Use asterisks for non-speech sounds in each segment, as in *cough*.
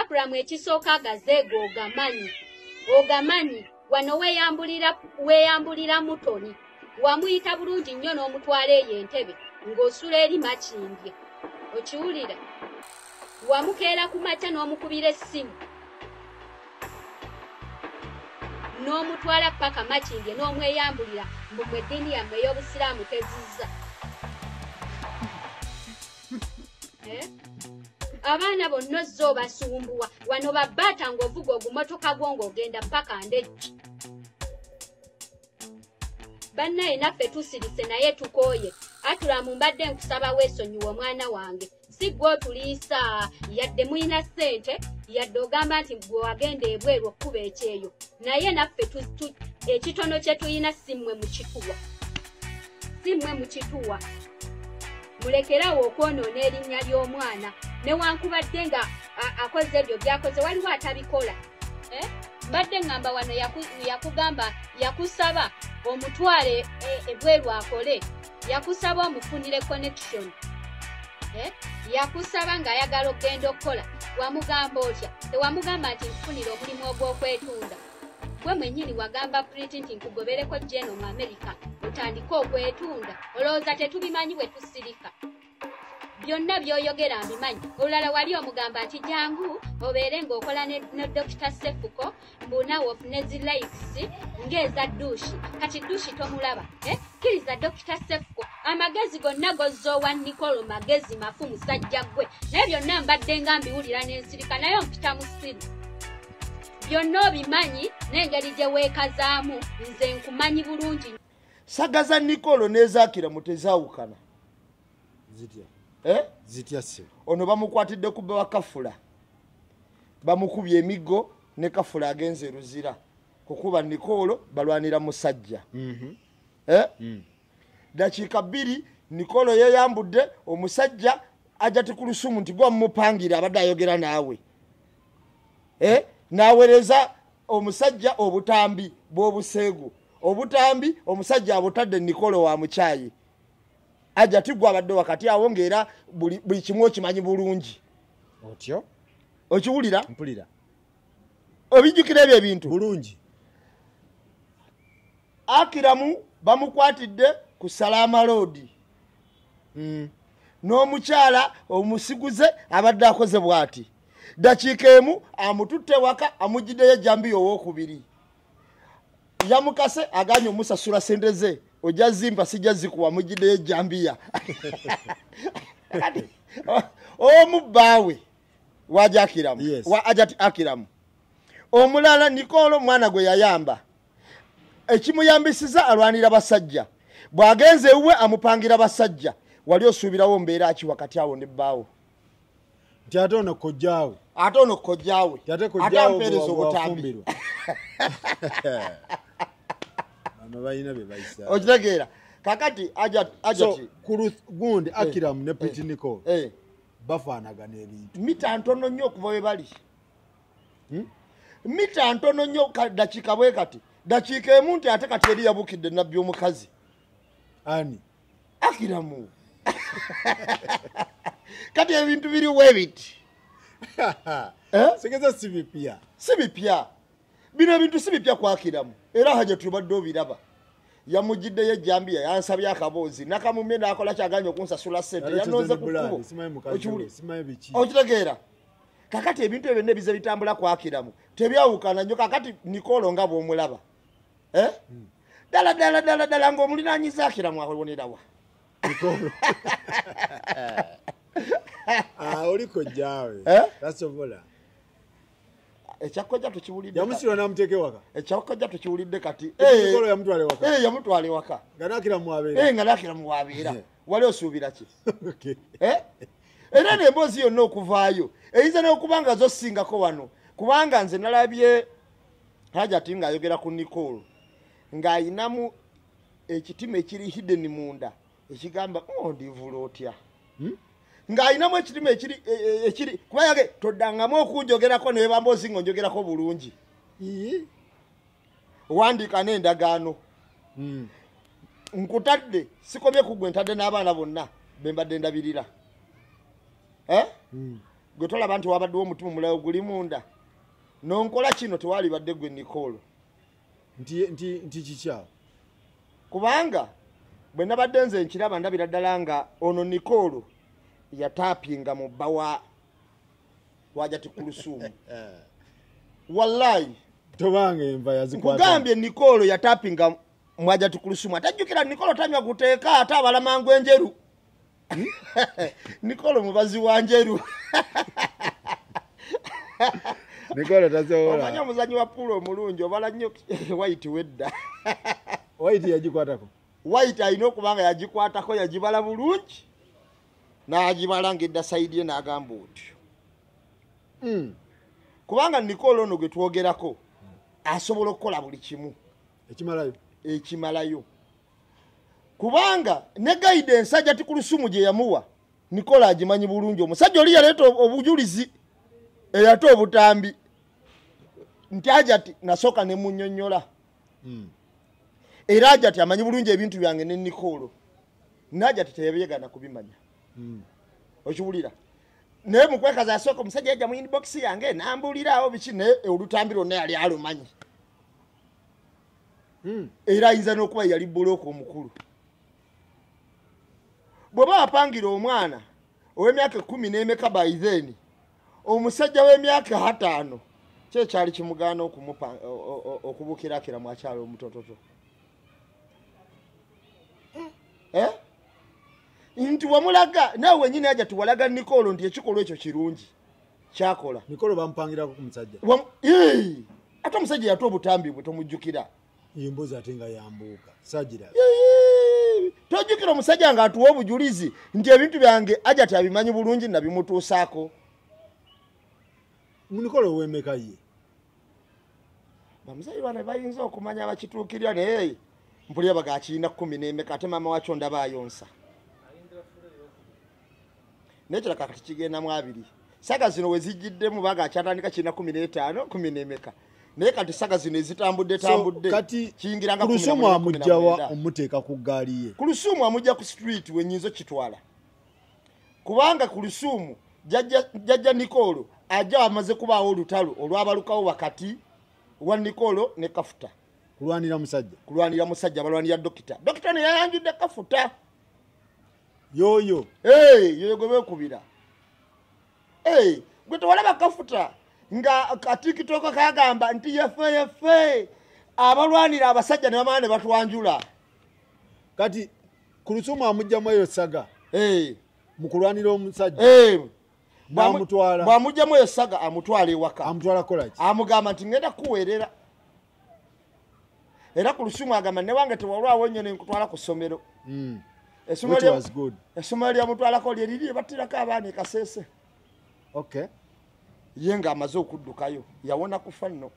akulamu ekisooka agazeego ogamanyi ogamanyi wano weeyambulira mutoni. Wamuyita bulungi nnyo n'omutwala eyo entebe ng'osula eri makimbye. Okiwulira? Wamukeera ku makya n'omukubira essimu. N'omutwala paka makimbye n'omweyambulira mbu mu eddiini yammwe ey'obusiraamu tezizza. Eh? Abaana bonna ozza obasumbuwa wano babbaata ng'ovuga ogumotoka gwo ng'ogenda paka ndejji bannaye naffe tusirise naye tukooye. Atulamu mbadde nkusaba weesonyiwa omwana wange. Si gwe otuliisa yadde mulina ssente yadde ogamba nti gwe wagenda ebweru okkuba ekyeyo. Naye naffe ekitono kye tulina si mmwe mukituwa si mmwe mukituwa mulekerawo okwonoona erinnya ly'omwana. Newankubadde nga akoze ebyo byakoze waliwo atabikola. Eh? mbadde ŋŋamba wano yaku- yakugamba yakusaba omutwale e- ebweru akole. Yakusaba omufunire connection. Eh? yakusaba ng'ayagala okgenda okukola wamugamba otya? Tewamugamba nti nkufunire omulimu ogw'okwetunda gwe mwennyini wagamba priti nti nkugobereko jeno mu amerika otandike okwetunda olowooza tetubimanyi bwe tusirika. Byonna by'oyogera mbimanyi olulala wali omugamba nti jangu obeere ng'okola ne, dokita sefuko mbunawe ofune zi likes ng'eza duushi kati duushi tomulaba eh? kkiriza dokita sefuko amagezi gonna gozoowa nikolo magezi mafu musajja gwe. Naye byonna mbadde nga mbiwulira n'ensirika naye ompita mu siri byonna obimanyi n'engeri gye weekazaamu nze nkumanyi bulungi sagaza nikolo n'ezaakira mutezawukana zitya eh? ono bamukwatidde ku bba wa kafula bamukubye emiggo ne kafula agenze eruzira kukuba nikolo balwanira musajja Mhm. eh? Mm. dakiika bbiri nikolo yeyambudde omusajja ajja ti ku lusumu nti gwe mumupangira abadde ayogera naawe eh? N'aweereza omusajja obutambi bw'obuseegu. Obutambi omusajja abutadde nikolo wa mukyayi ajja ti gwe abadde wakati awo ng'era buli kimu okimanyi bulungi. Otyo? Okiwulira? Mpulira. Obijjukira ebyo ebintu. Bulungi. Akiramu bamukwatidde ku salama roodi Mm. n'omukyala omusiguze abadde akoze bw'ati dakiika emu amututte waka amugiddeyo ejambiya owokubiri yamukase aganye omusasula sente ze ojja zimpa sijja zikuwa mugiddeyo ejambiya *laughs* omu bbaawe waja akiramu. Wa ajati akiramu. Omulala nikolo omwana gwe yayamba. Ekimuyambisiza alwanira basajja. Bw'agenza ewuwe amupangira basajja. Wali osuubirawo mbeera aki wakati awo ne bbaawo? Nti ate ono kojjaawe ate ono kojjaawe ate ampeereza obutambi. *laughs* okitegeera. Kakati gundi akiramu ne piti nicol eh, bafaanagana ebintu mita ntono nnyo okuva we bali. Hmm? mita ntono nnyo ka- dakiika bwe kati. Dakiika emu nti ate kati eri yabukidde nabbi omukazi. Ani? Akiramu. *laughs* Kati ebintu biriwe biti Eh? *laughs* segeza si bipya si bipya bino ebintu si bipya kwakiramu. Era haje tubadde obiraba yamugiddeyo ejambiya yansabye akaboozi nakamumye nakola kyaganya okunsasula sente yanonze ku kkubo. okitegeera. Kakati ebintu ebyo byonna ebize bitambula kwakiramu tebyawukana nnyo kakati nikolo nga bwomulaba. Eh? ddala ddala ddala ddala ng'omulinanyiza akiramu awonerawa Nicol. *laughs* Ah, oli kojjaawe Eh? tasobola. Ekyakkojja tukiwulidde yamusirwa namuteeka ewaka ekyakkojja tukiwulidde kati nicolo yamutwala ewaka Eh, yamutwala ewaka nga nakiramu abeera. Eh, nga nakiramu wabeera wali osuubira ki. *laughs* Eh? era nemboozi yonna okuvaayo eyinza n'okuba nga zosingako wano kubanga nze nalabye hajati ng'ayogera ku nicol ng'ayinamu ekitima ekiri hidden munda ekigamba "Oh, ndivula otya Hmm? ng'ayinamu ekitima ekiri e- e- ekiri kuba yage toddangamu okunjogerako ne bebamboozi nga onjogerako bulungi Ii. owandiika n'endagaano Mm. nkutadde sikomye ku gwe ntadde n'abaana bonna be mbadde ndabirira Eh? Mm. gwe tolaba nti wabaddewo omutima omulayo guli munda nonkola kino tewalibadde gwe nikoolo nti kikyawo kubanga bwe nabadde nze nkiraba ndabira ddala nga ono nikoolo yataapinga mu bba wa wajati kulusuumu *laughs* wallayi tobanga enva yazikwata. Nkugambye nikoolo yataapinga mwajati kulusuumu atajjukira nikoolo tanywa guteeka ate abalamangu enjeru. *laughs* Nikoolo mubazi wa njeru. *laughs* Nikola omanyi tasobola omuzanyi wa pulo omulungi obala nnyo waiti wedda. Waiti yagikwatako? Waiti alina okuba nga yagikwatako yagibala bulungi n'agibala ngaedda sayidi ye n'agamba otyo. Mm. kubanga nikoolo ono gwe twogerako asobola okukola buli kimu. Ekimalayo? Ekimalayo. Kubanga ne gaide ensajja ti ku lusumu gye yamuwa nikola agimanyi bulungi. Omusajja oli yaleeta ob- obujulizi eyate obutambi nti aja ti nasooka ne munyonyola Mm. era aja ti amanyi bulungi ebintu byange ne nikoolo naja ti teyabyegana kubimanya. Okiwulira. Naye mukwekaza yasooka omusajja yajja mu inbox yange nambuuliraawo biki? Naye olutambi lwonna yali alumanyi. Mm. era ayinza n'okuba yali bulooka omukulu. Bw'oba wapangira omwana ow'emyaka ekumi n'emeka by then omusajja w'emyaka hataano kyekyali kimugaana okumupa- o- o- o- okubukirakira mu akyalo omutototo. Eh? Nti wamulaga naawe wenyini aja tiwalaga nikoolo nti ekikolwa ekyo kirungi. Kyakola. Nikolo bamupangirako ku musajja. Ate omusajja yate obutambi bwe tomujjukira. Embuzi ate nga yambuuka. Sagira tojjukira omusajja ng'atuwa obujulizi nti ebintu byange aja ti abimanyi bulungi nabimutuusaako nikolo owemeka ye? Bamuzayi bana bayinza okumanya bakituukirya naye mpulira baga akirina kumi n'emeka ate maama wakyo ndaba ayonsa naye kiraka kati kigendamu abiri. Saga zino we zijjiddemu baga akyatandika kirina kumi n'etaano kumi n'emeka. Naye kati saga zino ezitambudde tambudde kati kiyingiranga ku lusumu amugjawa omuteeka ku ggaali ye. Ku lusuumu amujja ku street wenyinza okitwala kubanga ku lusuumu jajja nikoolo ajja wamaze kubaawo olutalo olwabalukawo wakati wa nikoolo ne kafuta. Kulwanira musajja. Kulwanira musajja balwanira dokita. Dokita ne yayanjudde kafuta yoyo. Hey, yoyo gwe beekubira. Gwe tewalaba kafuta nga katikitoko kagamba nti yefe yefe. Abalwanira abasajja ne bamala ne batwanjula. Kati ku lusumu amugjamu eyo saga mu kulwanira omusajja hey. N'amutwala. bwamugjamu eyo saga amutwala ewaka. Amutwala kolaki amugamba nti ngenda kuweerera. Era ku lusumu agamba ne wange tewalwawo nnyo nenkutwala ku ssomero Essomero lyamutwalako lye liri ebattirako abaana ekaseese okay ye ng'amaze okuddukayo yawona kufa nno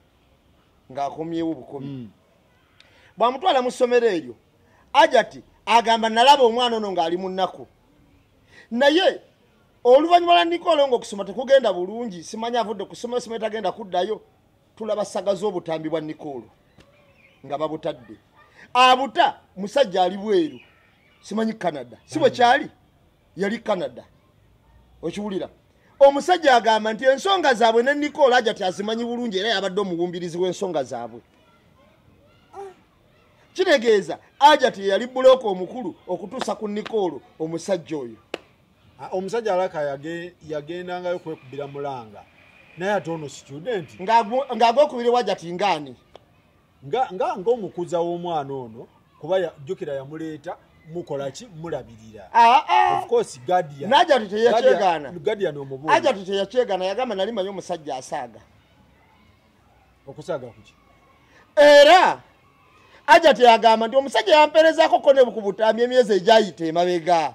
ng'akomyewo bukomi. Mm. bw'amutwala mu ssomero eryo ajati agamba nalaba omwana ono ng'ali mu nnaku. Naye oluvannyuma lwa nikolo ngaokusoma tekugenda bulungi simanyi avudde ku ssomero simanyi tagenda kuddayo tulaba saga z'obutambi bwa nikolo nga babutadde. Abuta musajja ali bweru simanyi canada. Si bwe kyali yali canada. Okiwulira. Omusajja agamba nti ensonga zaabwe ne nikolo ajati azimanyi bulungi era yabadde omuwumbirizi w'ensonga zaabwe. Kitegeeza ajati yeyali bulooka omukulu okutuusa ku nikoolo omusajja oyo. Omusajja alaka yage- yagendangayo kwekubira mulanga. Naye ate ono student. Ng'agwo- ng'agwokubire wajati ngaani? Nga ng'omukuza w'omwana ono kuba jjukira yamuleeta mukola ki? Mulabirira. Aa, of course guardian. N'ajati teyakyegaana. Guardian- guardian omubuuza ajati teyakyegaana yagamba nali manyi omusajja asaaga. Okusaaga kuki era ajati yagamba nti omusajja yampeerezaako ko ne ku butambi emyezi egyayita emabega.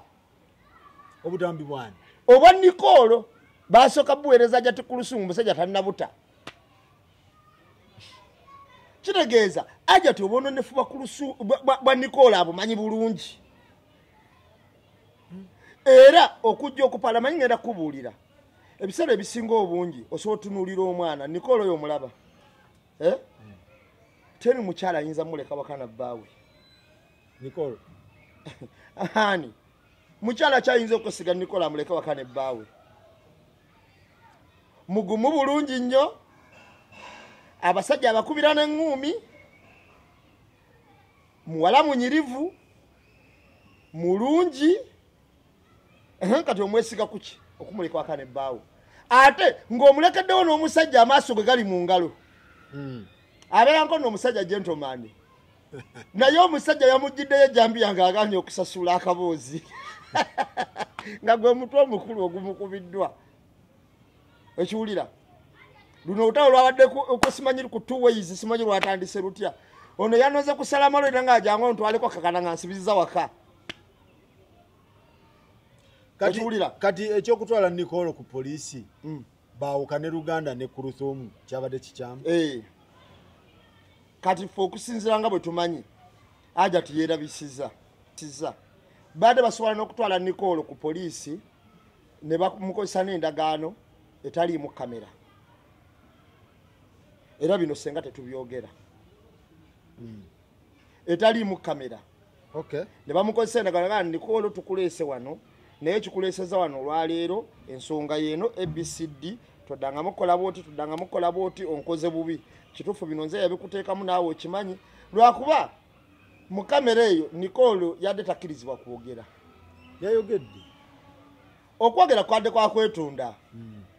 Obutambi bwani? Obwa nikoolo basooka buweereza ajati ku lusumu omusajja tannabuta. Kitegeeza lusu bwa- bwa bwa nikoolo abumanyi bulungi era okujja okupala manyi ngenda kubuulira ebiseera ebisinga obungi osobola otunuulira omwana. Nikoolo oyo omulaba. Eh? teri mukyala ayinza muleka wakana bbaawe nikolo *laughs* ani? Mukyala kyayinza okusiga nikola amuleke wakana ebbaawe mugumu bulungi nnyo. Abasajja abakubira n'eŋŋuumi muwala munyirivu. Mulungi kati omwesiga kuki okumuleka waka nebbaawo ate ng'omulekeddewo n'omusajja amaaso ge gali mu ngalo. Mm. abeeranko n'omusajja gentleman. *laughs* Naye omusajja yamugiddeyo ejambiya ng'aganye okusasula akaboozi. *laughs* Nga gwe mutwe omukulu ogumukubiddwa. Ekiwulira luno olutalo lwabadde ku- ku two ways simanyi lwatandise lutya. Ono yanoze kusala malo era ng'ajangu ntwaleko kakana nga nsibiziza waka Okiwulira? kati ekyokutwala nikolo ku poliisi Mm. baawukane luganda ne kuruthumu kyabadde kikyamu. Eh. kati fe okusinziira nga bwe tumanyi aja tiyerabisiza siza. Badde basobola n'okutwala nikolo ku poliisi ne bamukozesa n'endagaano etaliimu kamera. Era bino senga tetubyogera. Etaliimu kamera. Ne bamukozesa endagaano gaa nikolo tukuleese wano naye kikuleeseza wano olwaleero ensonga yeeno abcd toddanga mukola bwoti toddanga mukola bwoti onkoze bubi. Kituufu bino nze yabikuteekamu naawe okimanyi. Lwakuba mu kamera eyo nikolo yadde takkirizibwa kwogera. Yayogedde. Okwogera kwadde kwakwetunda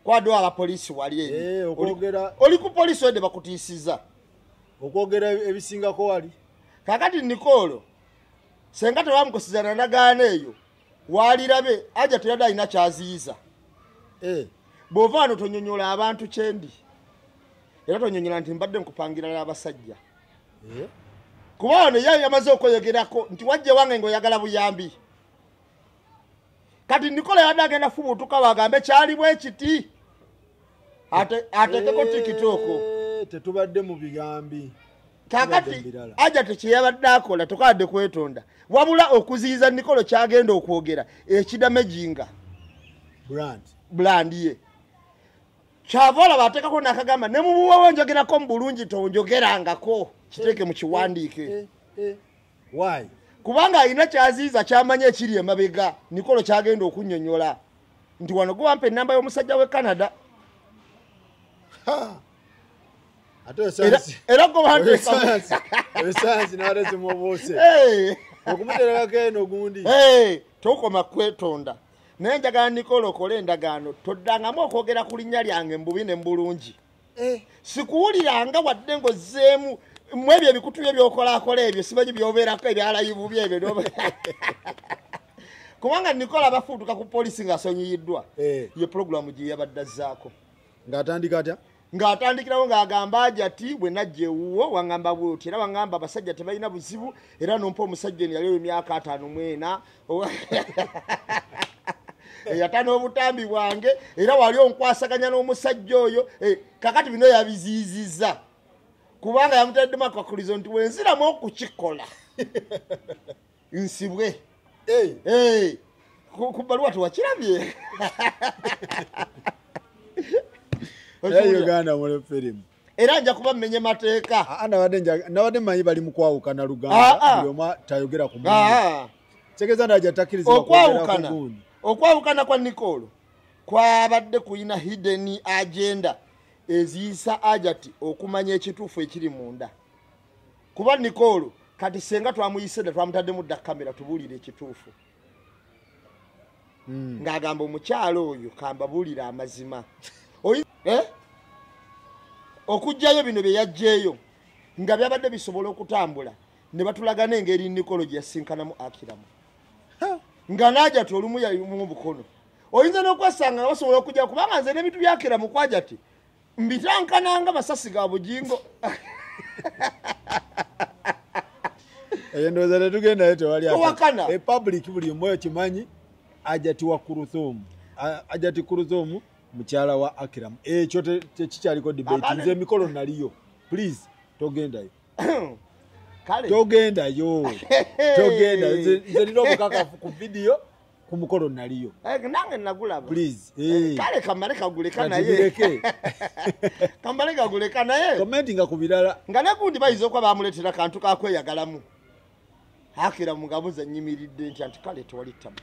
kwaddewo abapoliisi wali Eh, eri okwogera- Oli- ku poliisi wedde bakutiisiza okwogera ebisingako wali? Kakati nikolo senga tebamukosiza na ndagaano eyo waalirabe aja teyadde alina kyaziyiza. Eh, bw'ova wano tonyonyola abantu kyendi. Era tonyonyola nti mbadde nkupangira n'abasajja eh, kuba wano ye yamaze okweyogerako nti wajja wange ng'oyagala buyambi. Kati nikola yadde agenda fubutuka wagambe kyali bwe kiti? Ate- ateekeko tikitooko eh, tetubadde mu bigambi kakati Tubadde mbirala. aja tekyeyabadde akola tokadde kwetonda. Wabula okuziyiza nikolo kyagenda okwogera ekidamejinga brand. Ye. Kyava olaba ateekako nakagamba ne mubuwawo njogerako mu bulungi tonjogerangako. Kiteeke mu kiwandiike. Eh, eh. why? Kubanga alina kyaziyiza kyamanya ekiri emabega nikolo kyagenda okunnyonnyola nti wano guwampa enamba y'omusajja w'e canada era esansi era goba nti esansi esansi n'alezi mubuuse Hey! okumuterekako eno ogundi. Tokoma kwetonda. Naye njagala nikolo okole endagaano toddangamu okwogera ku linnya lyange mububi ne mbulungi. Eh, sikuwuliranga wadde ng'ozzeemu mu ebyo ebikutu bye byokolakola ebyo simanyi byobeerako ebyalayivu byebyo *laughs* kubanga nikola abafuutuka ku poliisi ng'asonyiyiddwa eh, ye pulogulamu gye yabadde azzaako ng'atandika atya ng'atandikirawo ng'agamba aja ti bwe najja ewuwo waŋŋamba bwoti era waŋŋamba abasajja tebalina buzibu era nompa omusajja eno yali emyaka ataano mwena *laughs* eyata n'obutambi bwange era wali onkwasaganya n'omusajja oyo. Eh, kakati bino yabiziyiziza kubanga yamuteddemu akakulizo nti wenziramu okukikola *laughs* nsibwe. Eh, Eh, ku ku baluwa tewakirabye *laughs* era uganda mule firimu. Era nja kuba mmenye mateeka. Ah, nabadde nja- nabadde mmanyi bali mu kwawukana Ah, luganda. Ah. buli omu tayogera ku mundu Ah. tegeeza ndaja ku okwawukana. kwa nikolo kwabadde kulina hidden agenda eziyisa ajati okumanya ekituufu ekiri munda. Kuba nikolo kati senga twamuyise dda twamutaddemu dda kamera tubuulire ekituufu. Mm. ng'agamba omukyalo oyo kambabuulire amazima? Okugjayo bino bye yajjaeyo nga byabadde bisobola okutambula ne batulaga engeri nikolo gye yasinkanamu akiramu. Nga najati olumu yalimu bukono. Oyinza n'okwesanga nga basobola okujja kubanga nze n'ebintu byakiramu kwajati mbitankananga masasi ga bugingo *laughs* eyo ndowooza tetugendayo tewali epublic buli omu oyo kimanyi ajati wa kuruthumu ajati kuruthumu mukyala wa akiramu ekyo te- tekikyaliko debate. Nze emikolo naliyo. Please togendayo. *coughs* Togendayo. Togendayo. Nze- nina obukakafu ku vidiyo ku mukolo naliyo. Eh, nange nagulaba please eh. kale kamale kaguleka naye. *laughs* kamale kaguleka naye. Commentinga ku birala. Nga negundi bayinza okuba bamuleetera kantu kakweyagalamu akira mugabuza nyimiridde nti anti kale tewali tamu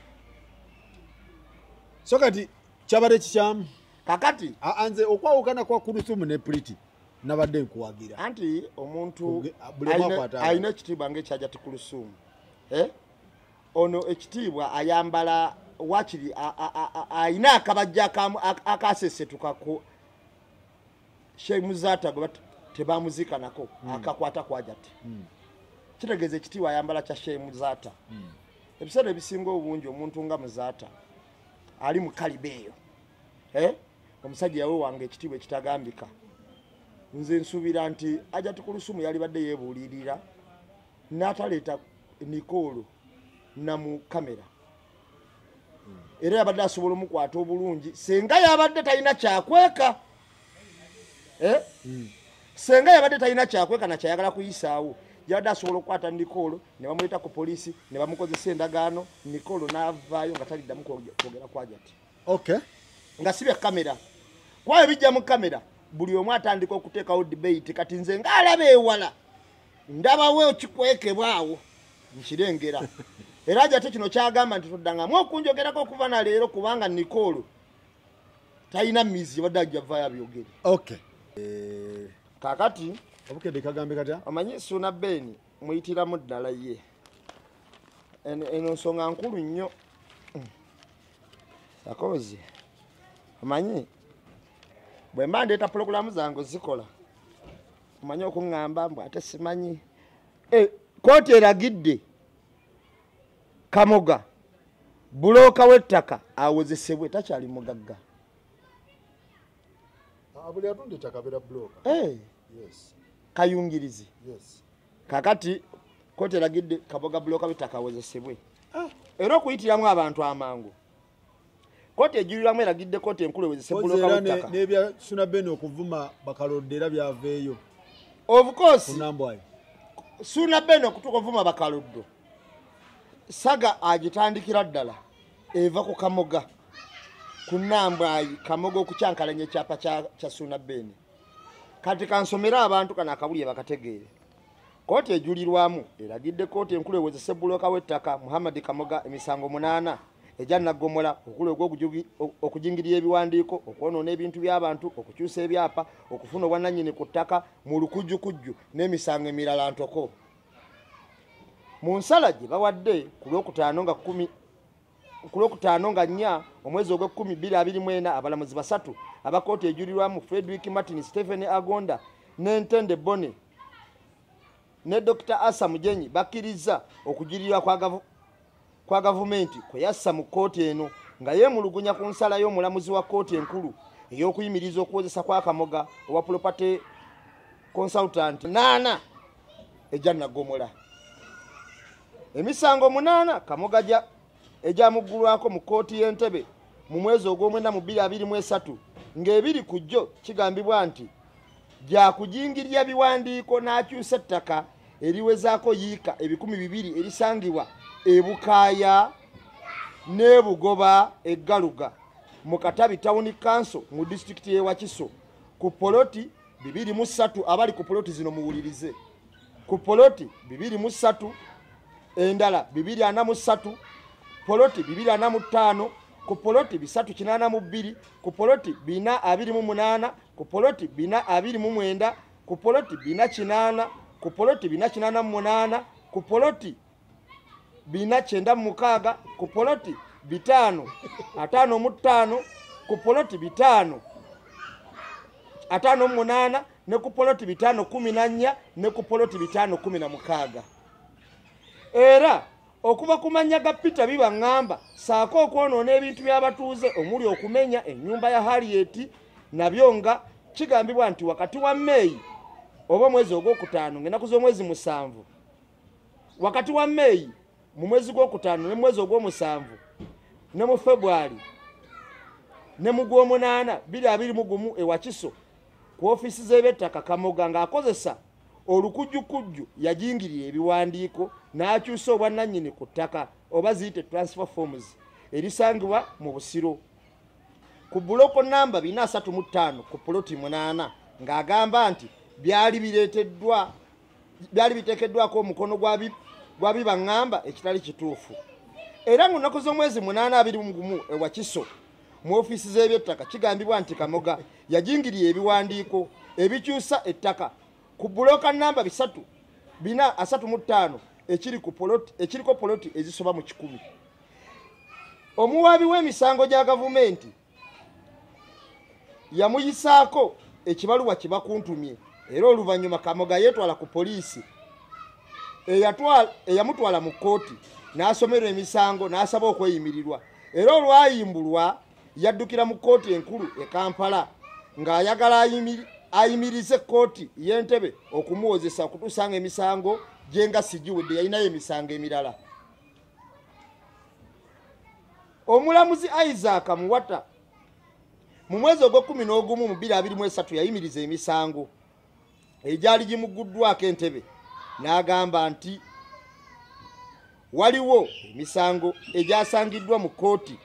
so kati kyabadde kikyamu kakati. Nze okwawukana kwa kurusumu ne priti nabadde nkuwagira. Anti omuntu alina- ekitiibwa ngaekyaja tikulusuumu Eh? ono ekitiibwa ayambala wakiri a- a- a- a- ayina akabajja akamu- ak- akasesetukako shemuzata gwe bat- tebamuziika nako akakwata kwajati kitegeeza ekitiibwa ayambala kya shemuzata ebiseera ebisinga obungi omuntu nga muzaata ali mu kaliba eyo? Omusajja yawe wange ekitiibwa ekitagambika. Nze nsuubira nti ajati ku lusumu yali badde yeebuulirira n'ataleeta nikoolo namu kamera. Era yabadde asobola omukwata obulungi senga yabadde talina kyakweka. Eh? senga yabadde talina kyakweka nakyayagala kuyisaawo. Yabadde asobola okukwata nikoolo ne bamuleeta ku poliisi ne bamukozesa endagaano nikoolo n'avaayo nga taliddamu kwoge- kwogera kwajati okay. Nga si bya kamera kwayo bijja mu kamera buli omu atandika okuteekawo debate kati nze ngaalaba ewala ndabawo kikwekebwawo nkirengera *laughs* era jate kino kyagamba nti toddangamu okunjogerako okuva na leero kubanga nikoolo talina mizi yabadde ajja vaayo abyogere. Okay Eh, kakati obukedde kagambe katya? omanyi suuna beeni muyitiramu ddala ye. Eno- eno nsonga nkulu nnyo. Sakozi omanyi bwe mba ndeeta pulogulaamu zange zikola omanyi okuŋŋamba mbw ate simanyi. Eh, kooti eragidde kamoga bulooka w'ettaka awozesebwe takyali mugagga. Ah, buli atunda ettaka abeera bloka Eh, yes. kayungirizi. Yes. Kakati kooti eragidde kaboga bulooka w'ettaka awozesebwe era okuyitiramu abantu amangu kooti ejuliramu eragidde kooti enkulu ewezese ne- w'ettaka n'ebya suna beni okuvuma bakalodde era byaveeyo of course kunambwayo suuna bene okutuuka ovuma bakaluddo saga agitandikira ddala eva ku kamoga ku nambwayi kamoga okukyankalanya ekyapa kya- bene kati kansomere abantu kano akabulye bakategeere. Kooti ejulirwamu eragidde kooti enkulu ewezese bulooka w'ettaka muhammadi kamoga emisango munaana ejja naggomola okula ogw'okujugi- o- okujingirira ebiwandiiko okwonoona ebintu by'abantu okukyusa ebyapa okufuna obwannannyini ku ttaka mu lukujjukujju n'emisango emirala ntoko. Mu nsala gye bawadde ku lwokutaano nga nnya omwezi ogw'ekkumi bbiri abiri mu ena abalamuzi basatu abakooti ejulirwamu frederick martin stephen agonda n'entende bone ne dr asa mujenyi bakkiriza okujirirwa kwa gavu- kwa gavumenti kwe yassa mu kkooti eno nga yeemulugunya ku nsala y'omulamuzi wa kkooti enkulu ey'okuyimiriza okuwozesa kwa kamoga owa property consultant naana ejja nagomola emisango munaana kamoga egyamuggulwako mu kkooti y'entebe mu mwezi ogw'omwenda mu 223 ng'ebiri ku jjo kigambibwa nti gyakujingirya biwandiiko n'akyusa ettaka eriwezaako yiika ebikumi bibiri erisangibwa ebukaaya n'ebugoba eggaluga mu katabi tawuni kanso mu disitulikiti y'ewakiso ku poloti 23 abali ku poloti zino muwulirize. Ku poloti 23 endala 243 poloti 245 ku poloti 382 ku poloti 428 ku poloti 429 ku poloti 498 ku poloti 488 ku poloti bina kyenda mu mukaaga ku poloti bitaano ataano mu ttaano ku poloti bitaano ataano mu munaana ne ku poloti bitaano kumi na nnya ne ku poloti bitaano kumi na mukaaga. Era okuva ku mannya ga peter bibaŋŋamba saako okwonoona ebintu by'abatuuze omuli okumenya ennyumba ya harriet nabyo nga kigambibwa nti wakati wa meeyi oba omwezi ogwokutaano ng'ennaku z'omwezi musanvu wakati wa meeyi mu mwezi gwokutaano ne mwezi ogw'omusanvu ne mu februari ne mu gw'omunaana biri abiri mu gumu ewakiso ku ofiisi z'eby'ettaka kamoga ng'akozesa olukujjukujju yajingirira ebiwandiiko n'akyusa obwannannyini ku ttaka oba ziyite transfer forms erisangibwa mu busiro. Ku buloko namba 435 ku poloti 8 ng'agamba nti byali bireeteddwa byali biteekeddwako omukono gwa bi- gwa bibaŋŋamba ekitali kituufu. Era nga lunaku z'omwezi 8 21 ewakiso mu ofiisi z'ebyettaka kigambibwa nti kamoga yajingirira ebiwandiiko ebikyusa ettaka ku buloka namba bisatu bina asatu mu ttaano ekiri ku poloti- ekiriko poloti ezisoba mu kikumi. Omuwaabi w'emisango gya gavumenti yamuyisaako ekibaluwa kye bakuntumye era oluvannyuma kamoga yeetwala ku poliisi eyamutwala mu kkooti n'asomerwa emisango n'asaba okweyimirirwa. Era olwayimbulwa yaddukira mu kkooti enkulu e kampala ng'ayagala ayimiri- ayimirize kkooti y'entebe okumuwozesa okutuusa nga emisango gye nga sigiwedde yalinayo emisango emirala. Omulamuzi isaac muwata mu mwezi ogw'ekumi n'ogumu mu 223 yayimiriza emisango egyali gimuguddwako entebe n'agamba nti waliwo emisango egyasangiddwa mu kkooti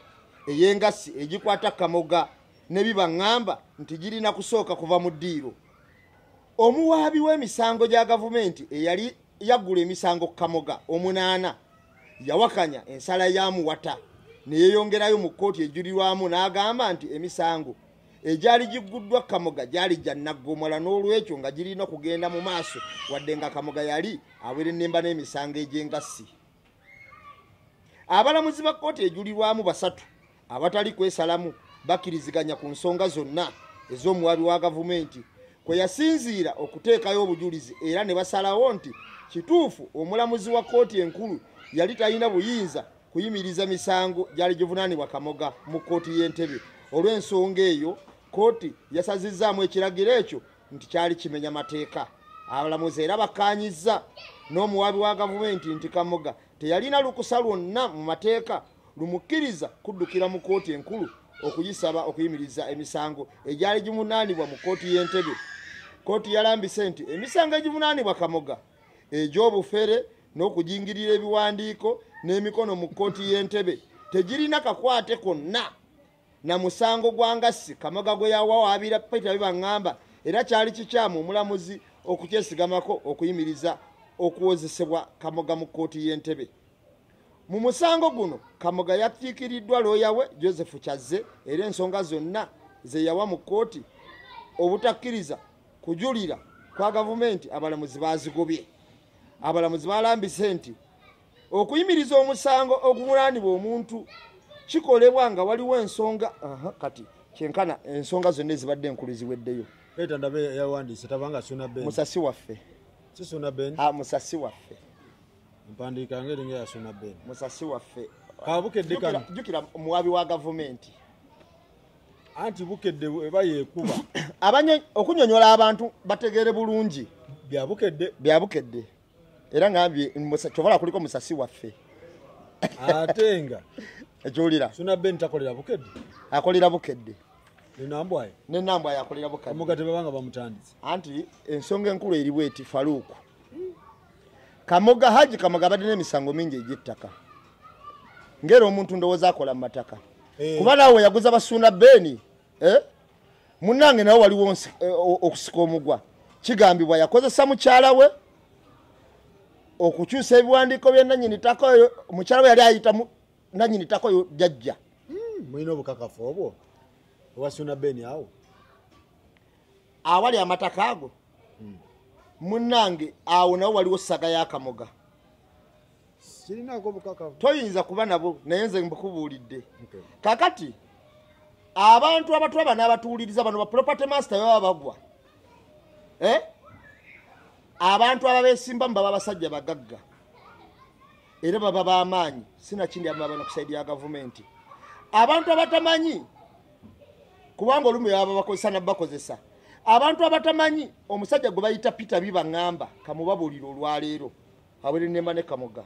ey'engassi egikwata kamoga ne bibaŋŋamba nti girina kusooka kuva mu ddiiro. Omuwaabi w'emisango gya gavumenti eyali yaggula emisango kamoga omunaana yawakanya ensala ya muwata neyeeyongerayo mu kkooti ejulirwamu n'agamba nti emisango egyali gigguddwa kamoga gyali gya naggomola n'olwekyo nga girina kugenda mu maaso wadde nga kamoga yali awera ennemba n'emisango egy'engassi. Abalamuzi ba kkooti ejulirwamu basatu abatali kwesalamu bakkiriziganya ku nsonga zonna ez'omuwabi wa gavumenti kwe yasinziira okuteekayo obujulizi era ne basalawo nti kituufu omulamuzi wa kkooti enkulu yali talina buyinza kuyimiriza misango gyali givunaanibwa kamoga mu kkooti y'entebe olw'ensonga eyo kkooti yasazizzaamu ekiragiro ekyo nti kyali kimenya mateeka. Abalamuzi era bakkaanyizza n'omuwabi wa gavumenti nti kamoga teyalina lukusa lwonna mu mateeka lumukkiriza kuddukira mu kkooti enkulu okugisaba okuyimiriza emisango egyali gimunaanibwa mu kkooti y'entebe. Kkooti yalambise nti emisango egivunaanibwa kamoga egy'obufere n'okujingirira ebiwandiiko n'emikono mu kkooti y'entebe tegirina kakwate konna na musango gwa ngassi kamoga gwe yawawaabira peter bibaŋŋamba era kyali kikyamu omulamuzi okukyesigamako okuyimiriza okuwozesebwa kamoga mu kkooti y'entebe. Mu musango guno kamoga yakiikiriddwa looya we joseph kyazze era ensonga zonna ze yawa mu kkooti obutakkiriza kujulira kwa gavumenti abalamuzi bazigobye abalamuzi balambise nti okuyimiriza omusango ogumunaanibwa omuntu kikolebwa nga waliwo ensonga kati kyenkana ensonga zonna ezibadde enkulu ziweddeyo peeta ndabe yawandiise tabanga suna ben. Musasi waffe. Si suna ben? Ah, musasi waffe. Mpandiika ngeringa ya suna ben. Musasi waffe. Kabukedde kano. Jjukira- omuwabi wa gavumenti. Anti bukedde eba yeekuba. *coughs* Okunyonyola abantu bategeere bulungi. Byabukedde byabukedde era ngambye kyovala kuliko musasi waffe ate nga ekiwulira. Suna ben takolera bukedde? Akolera bukedde. Linambwayo nenambwa yakolera bukadde kamuga tebabanga bamutandise. Anti ensonga enkulu eriwo eti faluuku kamoga haji kamoga abadde n'emisango mingi egy'ettaka. Ngaera omuntu ndowooza akola mu mataka. Eh. kuba naawe yaguza basunda beeni eh? munnange nawe waliwo eh, okusika omugwa. Kigambibwa yakozesa mukyala we okukyusa ebiwandiiko bya nanyini ttaka oyo mukyala we yali ayita nanyini ttaka oyo jajja. Mulina obukakafu obwo? Owa suna ben awo? Awali amataka ago. Munnange awo nawe waliwo saga yakamoga kirinako obukakafu. Toyinza kuba nabo naye nze mbukubuulidde. Kakati abantu abatwaba n'abatuwuliriza bano baproperty master baba bagwa. Eh? Abantu ababeesimbamu baba basajja bagagga. Era baba b'amaanyi sinakindi ababa bano kusaidi ya gavumenti. Abantu abatamanyi kubanga olumu baba bakozesa nabakozesa abantu abatamanyi omusajja gwe bayita peter bibaŋŋamba kamubabuulire olwaleero awere nemba ne kamoga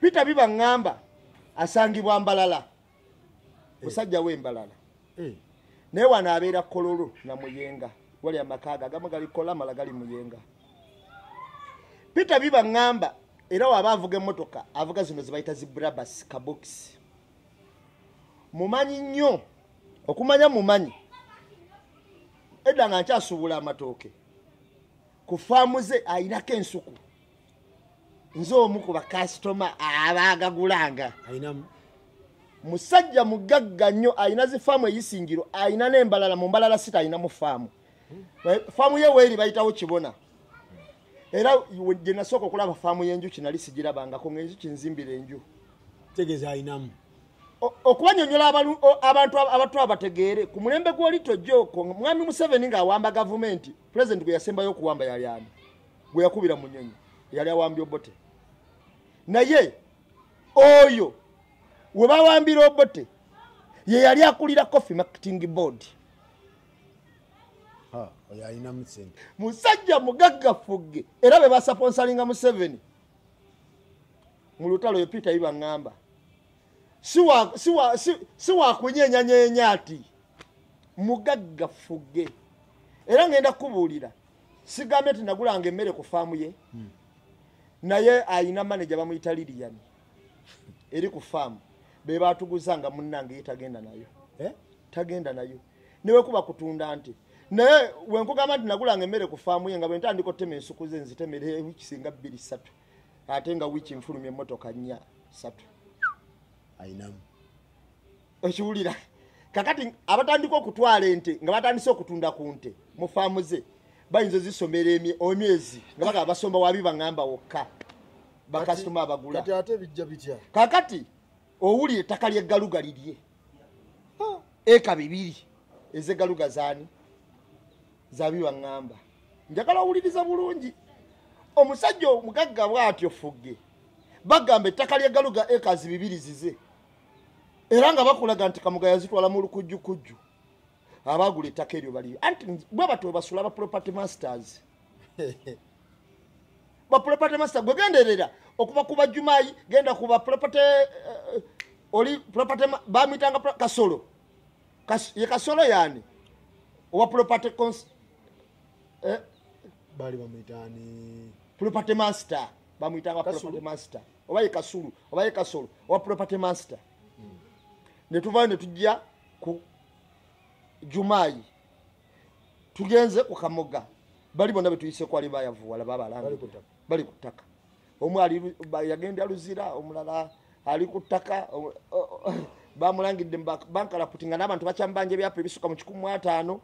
peter bibaŋŋamba asangibwa mbalala. Musajja w'embalala Eh, naye wano abeera kololo na muyenga. Wali amakaaga agamu gali kolamala gali muyenga peter bibaŋŋamba era waba avuga emmotoka avuga zino zebayita zibrabas kabokisi mumanyi nnyo okumanya mumanyi. Edda nga nkyasuubula amatooke. Ku faamu ze ayinako ensuku. Nze omu ku bakasitoma abaagagulanga. Ayina musajja mugagga nnyo alina zifaamu eyisingiro alina n'embalala mu mbalala sita alinamu faamu. Eh, faamu ye weeri bayitawo kibona era gye nasooka okulaba faamu y'enjuki nali sigirabangako ngaenjuki nzimbira enju. Tegeeza ayinamu. Okubanyonyola abantu ab- abato abategeere ku mulembe gw'oli tojoko mwami museveni ng'awamba gavumenti pulezidenti gwe yasembayo okuwamba yali ani? Gwe yakubira mu nyonyi yali awambye obote naye oyo we bawambira obote ye yali akulira coffee marketing board oyo ayinamu sente musajja mugaggafugge era be basaponsalinga museveni. Mu lutalo yo peter ibaŋŋamba si wakunyenyanyeenya ati mugaggafugge era ngenda kubuulira sigambye nti nagulanga emmere ku faamu ye naye ayina maneja bamuyita liriyani eri ku faamu. Be batuguza nga munnange ye tagenda nayo. Eh? tagenda nayo. Newekuba kutunda nti naye wenkugamba nti nagulanga emmere ku faamu ye nga bwe ntandika otema ensuku ze nzitemere wiiki singa bbiri ssatu ate nga wiiki nfulumya emmotoka nnya ssatu. Ayinamu. Okiwulira kakati abatandika okutwala ente nga batandise okutunda ku nte mu faamu ze bayinza ozisomera emye- emyezi nga bagaba basomba wabi baŋŋamba wokka bakasitoma abagula. kati ate bijja bitya? Kakati owulira ettaka lyeggaluga lirye. Eka bibiri ezeggaluga zaani zabiwaŋŋamba njagala owuliriza bulungi. Omusajja omugagga bw'atyo fugge bagamba ettaka lyeggaluga ekazi bibiri zize. Era nga bakulaga nti kamuga yazitwala mu lukujjukujju. Abaagula ettaka eryo bali anti bwe batwe basula ba property masters. *laughs* Ba property master gwe genderera okuva ku bajumayi genda ku ba property eh, oli property bamwitanga kasolo. Kas, ye kasolo yani owa property cons, baali bamwitaani property master. Bamwitanga property master. Oba ye kasulu oba ye kasolo owa property master. Netuvayo netujja ku jumayi. Tugenze ku kamoga. Bali bonna betuyiseko ali bayavuwala Bali ttaka. bali ku ttaka. Omu yagenda luzira omulala ali ku ttaka *coughs* bamulangidde mu bank- bankalaputi nga n'abantu bakyamubanja ebyapa ebisuka mu kikumu ataano.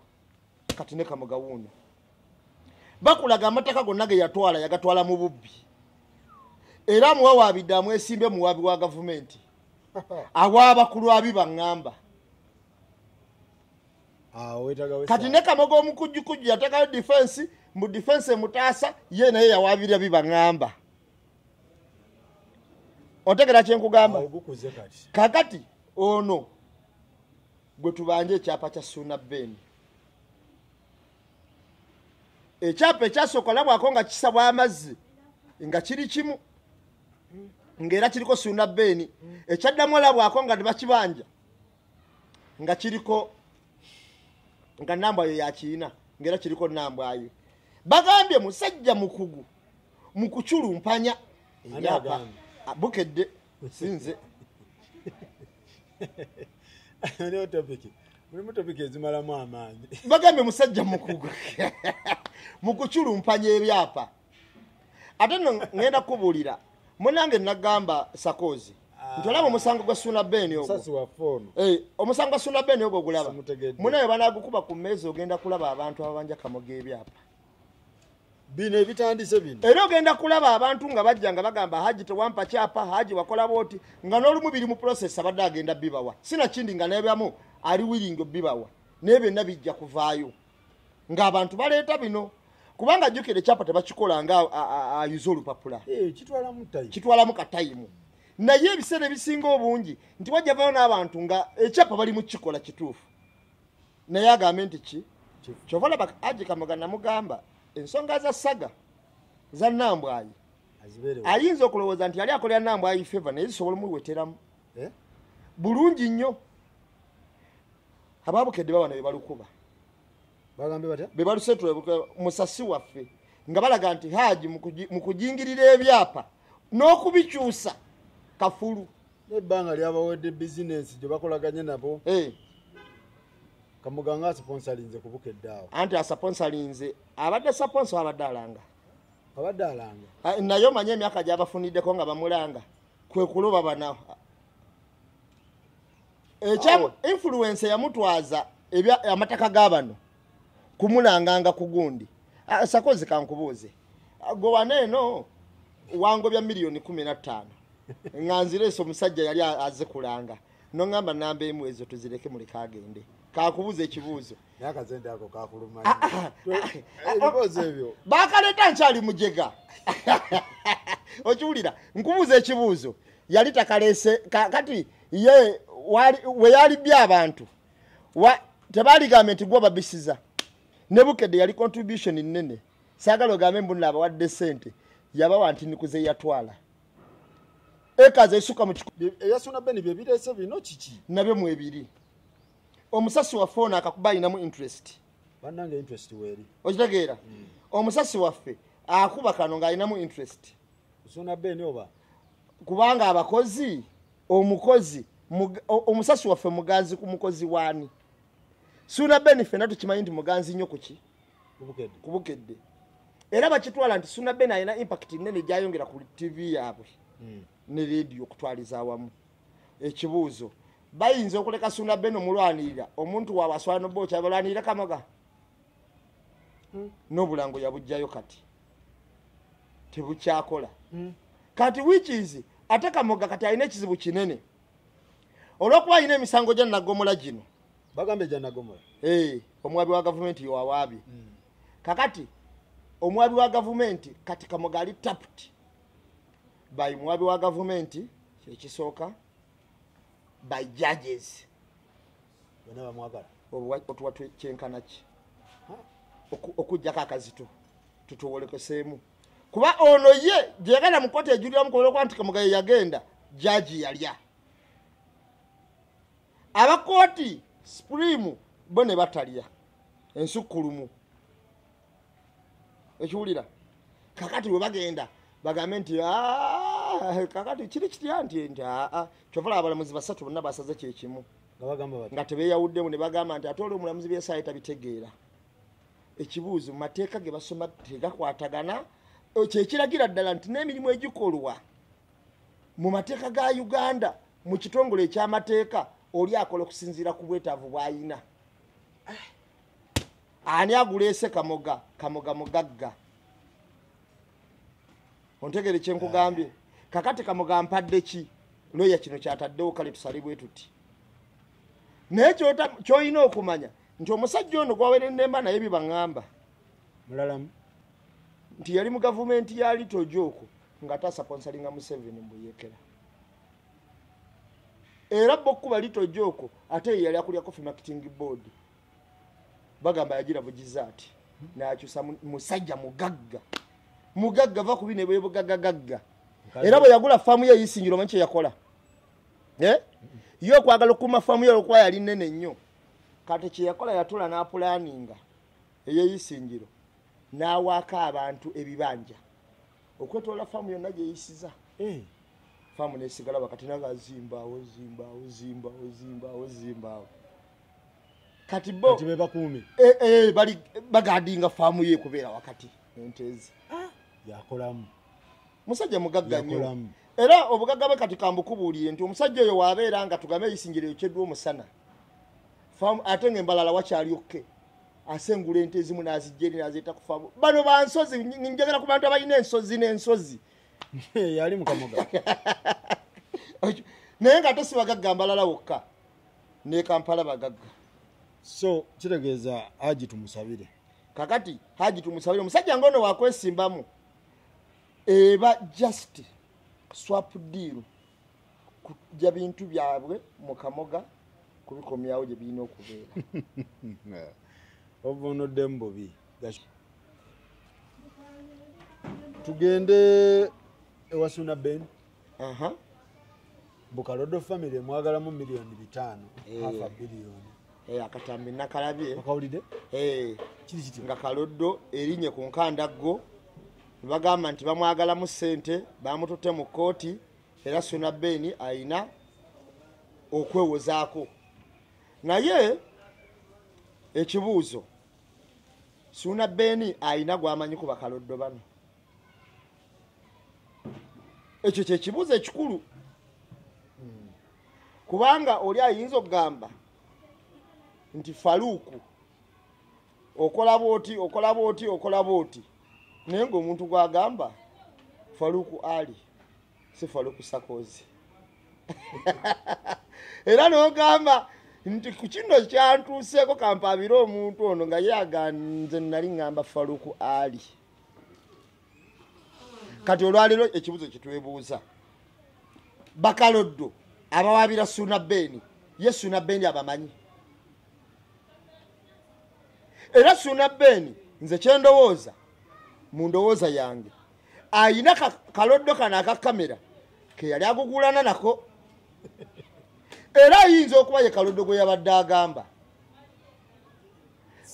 Kati ne kamoga wuuno bakulaga amataka gonna ge yatwala yagatwala mu bubbi. Era amuwawaabidde amwesimbe muwaabi wa gavumenti. *laughs* Awaabakulu abi baŋŋamba. Wetagawe kati ne kamoga omukujjukujju yatekayo difensi mu difensi emutaasa ye naye yawaabira bibaŋŋamba otegera kyenkugamba kati. Kakati ono gwe tubanja ekyapa kya suna beni ekyapa ekyasooka olabwako nga kisabwa amazzi nga kiri kimu ngaera kiriko suna beni ekyaddamu olabwako nga tebakibanja nga kiriko nga nambwayo yakiina ngaera kiriko nambwayo bagambye musajja mukugu mukukulumpanya Ani ebyapa agambye? Ah, bukedde sinze *laughs* mulimu topiki ezimalamu amaanyi. *laughs* Bagambye musajja mukugu. *laughs* Mukukulumpanya ebyapa. Ate no ngenda kubuulira munange nagamba sakozi nti olaba omusango gwa suna beni ogwo. Eh, omusango gwa suna beni ogwo ogulaba munaye banagukuba ku mmeezi ogenda kulaba abantu ababanja kamoga ebyapa. Bino ebitandise bino. Era ogenda kulaba abantu nga bajja nga bagamba haji tewampa kyapa haji wakola booti nga n'olumu biri mu process abadde agenda bibawa sinakindi nga nebyamu ali wiringi obibawa. Naye byonna bijja kuvaayo. Ng'abantu baleeta bino. Kubanga jjukira ekyapa tebakikola nga a- a- ayuza olupapula. Eh, kitwalamu tayi kitwalamu katayimu naye ebiseera ebisinga obungi nti wajja vayo n'abantu nga ekyapa bali mu kikola kituufu. Naye agambe nti ki? Kyova olaba aji kamoga namugamba ensonga za saga za nambwayi ayinza okulowooza nti yali akolera nambwayi feva naye zisobola omuweteramu Eh? bulungi nnyo ababukedde babana be balukuba. Bagambye batya? Be balusetula musasi waffe nga balaga nti haji mu kujingirira ebyapa n'okubikyusa kafulu. Nebbanga lyabawedde bizinensi gye bakolaganye nabo. Eh, kamuga nga asiponsalinze kubukedde awo anti asaponsalinze abadde saponsa abadde alanga. Abadde alanga? Naye omanye emyaka gyabafuniddeko nga bamulanga kwe kuloba bana ekya influence yamutwaza ebya amataka g'abano kumulanganga ku gundi. Ah, sakozi kankubuuze. Ah, gwe waneeno wangobya miliyoni kumi na ttaano. *laughs* Nga nzireesa omusajja yali a- aze kulanga noŋŋamba namba emu ezo tuzireke muleke agende kakubuuza ekibuuzo. Naye akazende ako Ah, kakulumanyi ebibuuzo ebyo. Bakaleta nkyali mujega. *laughs* Okiwulira nkubuuza ekibuuzo. Yali takalese ka- kati ye wali- we yalibye abantu wa- tebaligambye nti gwe babisiza. Ne bukedde yali contribution nene saagala ogambe mbunira abawadde sente yabawa nti nikuze yatwala. Ekazi esuka mu eyasuna beni bye bireese bino kiki? nabyo mwebiri omusasi waffe ono akakuba alinamu interest. Bannange interest weeri okitegeera? Omusasi waffe akuba kano ng'alinamu interest. Usuna beni oba? Kubanga abakozi omukozi omusasi waffe muganzi ku mukozi waani suuna beni fena tukimanyi nti muganzi nnyo kuki kubukedde ku bukedde. Era bakitwala nti suuna beni alina impact nene gyayongera ku tv yaabwe Mm. ne rediyo okutwaliza awamu. Ekibuuzo bayinza okuleka suuna beni omulwanirira? Omuntu waabwe aswala nobooki balwanirira kamoga n'obulango yabugjayo kati. Tebukyakola. Mm. kati wikizi ate kamoga kati alina ekizibu kinene olwokuba alina emisango gya nagomola gino. Bagambe janagomola Eh, omwabi wa gavumenti yowawaabye kakati omwabi wa gavumenti kati kamoga ali taputi by mwabi wa gavumenti kyekisooka by judges. Bonna bamwagala. Otuwa kyenkanaki okugjako akazito tutuwolekeseemu. Kuba ono ye gyeyagenda mu kooti ejuliramu kuolwokuba nti kamuga ye yagenda jaji yalya abakooti supreme bo ne batalya. Ensukkulumu. Ekiwulira? Kakati we bagenda bagambe nti "Ah, kakati kiri kitya? Nti nti aa kyovala abalamuzi basatu bonna basaze kyekimu nga tebeyawuddemu ne bagamba nti ate oli omulamuzi byesaale tabitegeera. Ekibuuzo mu mateeka ge basoma tegakwatagana kyekiragira ddala nti n'emirimu egikolwa mu mateeka ga uganda mu kitongole ekyamateeka oli akola okusinziira ku bwetaavu bw'ayina? Ani aguleese kamoga kamoga mugagga? Ontegere kyenkugambye kakati kamoga mpadde ki? Loya kino kyataddewo kale tusalibwe tuti. Naye kyolina okumanya nti omusajja ono gwawerennemba naye bibaŋŋamba. Mulalamu. Nti yali mu gavumenti ya lito joko nga tasaponsalinga museveni mbuyekera era bo okuba lito joko ate ye yali akulya coffee marketing board. Bagamba yagira bugiza ati nakyusa mu- musajja mugagga. Mugagga va ku bino ebyebugaggagagga era bwe yagula faamu ye eyisingiro manyi kyeyakola Eh? ye okwagala okuma faamu ye olwokuba yali nene nnyo. Kati kyeyakola yatula n'apulaninga eyeyisingiro n'awaako abantu ebibanja. Okwetoola faamu yonna gyeyisiza Eh, faamu nesigala wakati naga zimbaawo zimbaawo zimbaawo zimbaawo zimbaawo kati bo kati be bakuumi eh, eh, bali bagadinga faamu ye kubeera wakati entezi yakolamu. Musajja mugagga nnyo. Era obugagga bwe kati kambukubuulire nti omusajja oyo waabeera nga tugambe eyisingiro ekyeddwa omusana. Faamu- ate ngaembalala wakyalyokke asengula ente ezimu nazijja eri nazeeta ku faamu. Bano bansozi njagala ku bantu abalina ensozi n'ensozi *laughs* yali mukamoga *laughs* naye nga tesi bagagga mbalala wokka ne kampala bagagga. So kitegeeza haji tumusabire. Kakati haji tumusabire omusajja ngaono wakwesimbamu eba just swap deal kujja bintu byabwe mu kamoga kubikomyawo gye birina okubeera. *laughs* Ovunuddemu bubi. Tugende ewasuna ben. Aha. bukalodo family emwagalamu miliyoni bitaano Eh. hafa biliyoni Eh, akatambi nakalabye. Akawulidde Eh, kiri kityo? Nga kaloddo erinye ku nkandaggo bagamba nti bamwagalamu ssente bamututte mu kooti era suna beni ayina okwewozaako. Naye ekibuuzo suna beni ayina gwamanyi ku bakaloddo bano ekyo kyekibuuzo ekikulu. Kubanga oli ayinza okugamba nti faluuku okola bwoti okola bwoti okola bwoti. Naye ngaomuntu gwagamba faluuku ali si faluuku sakozi *laughs* era nogamba nti ku kino kyantuuseeko kampaabire omuntu ono nga yaganze nali ŋŋamba faluuku ali kati olwaleero ekibuzo kitwebuuza bakaloddo abawabira suna beeni ye suna beeni abamanyi? Era suna beeni nze kyendowooza mu ndowooza yange ayina ka- kaloddo kano aka kamera ke yali agugulana nako. Era ayinza okuba ye kaloddo gwe yabadde agamba.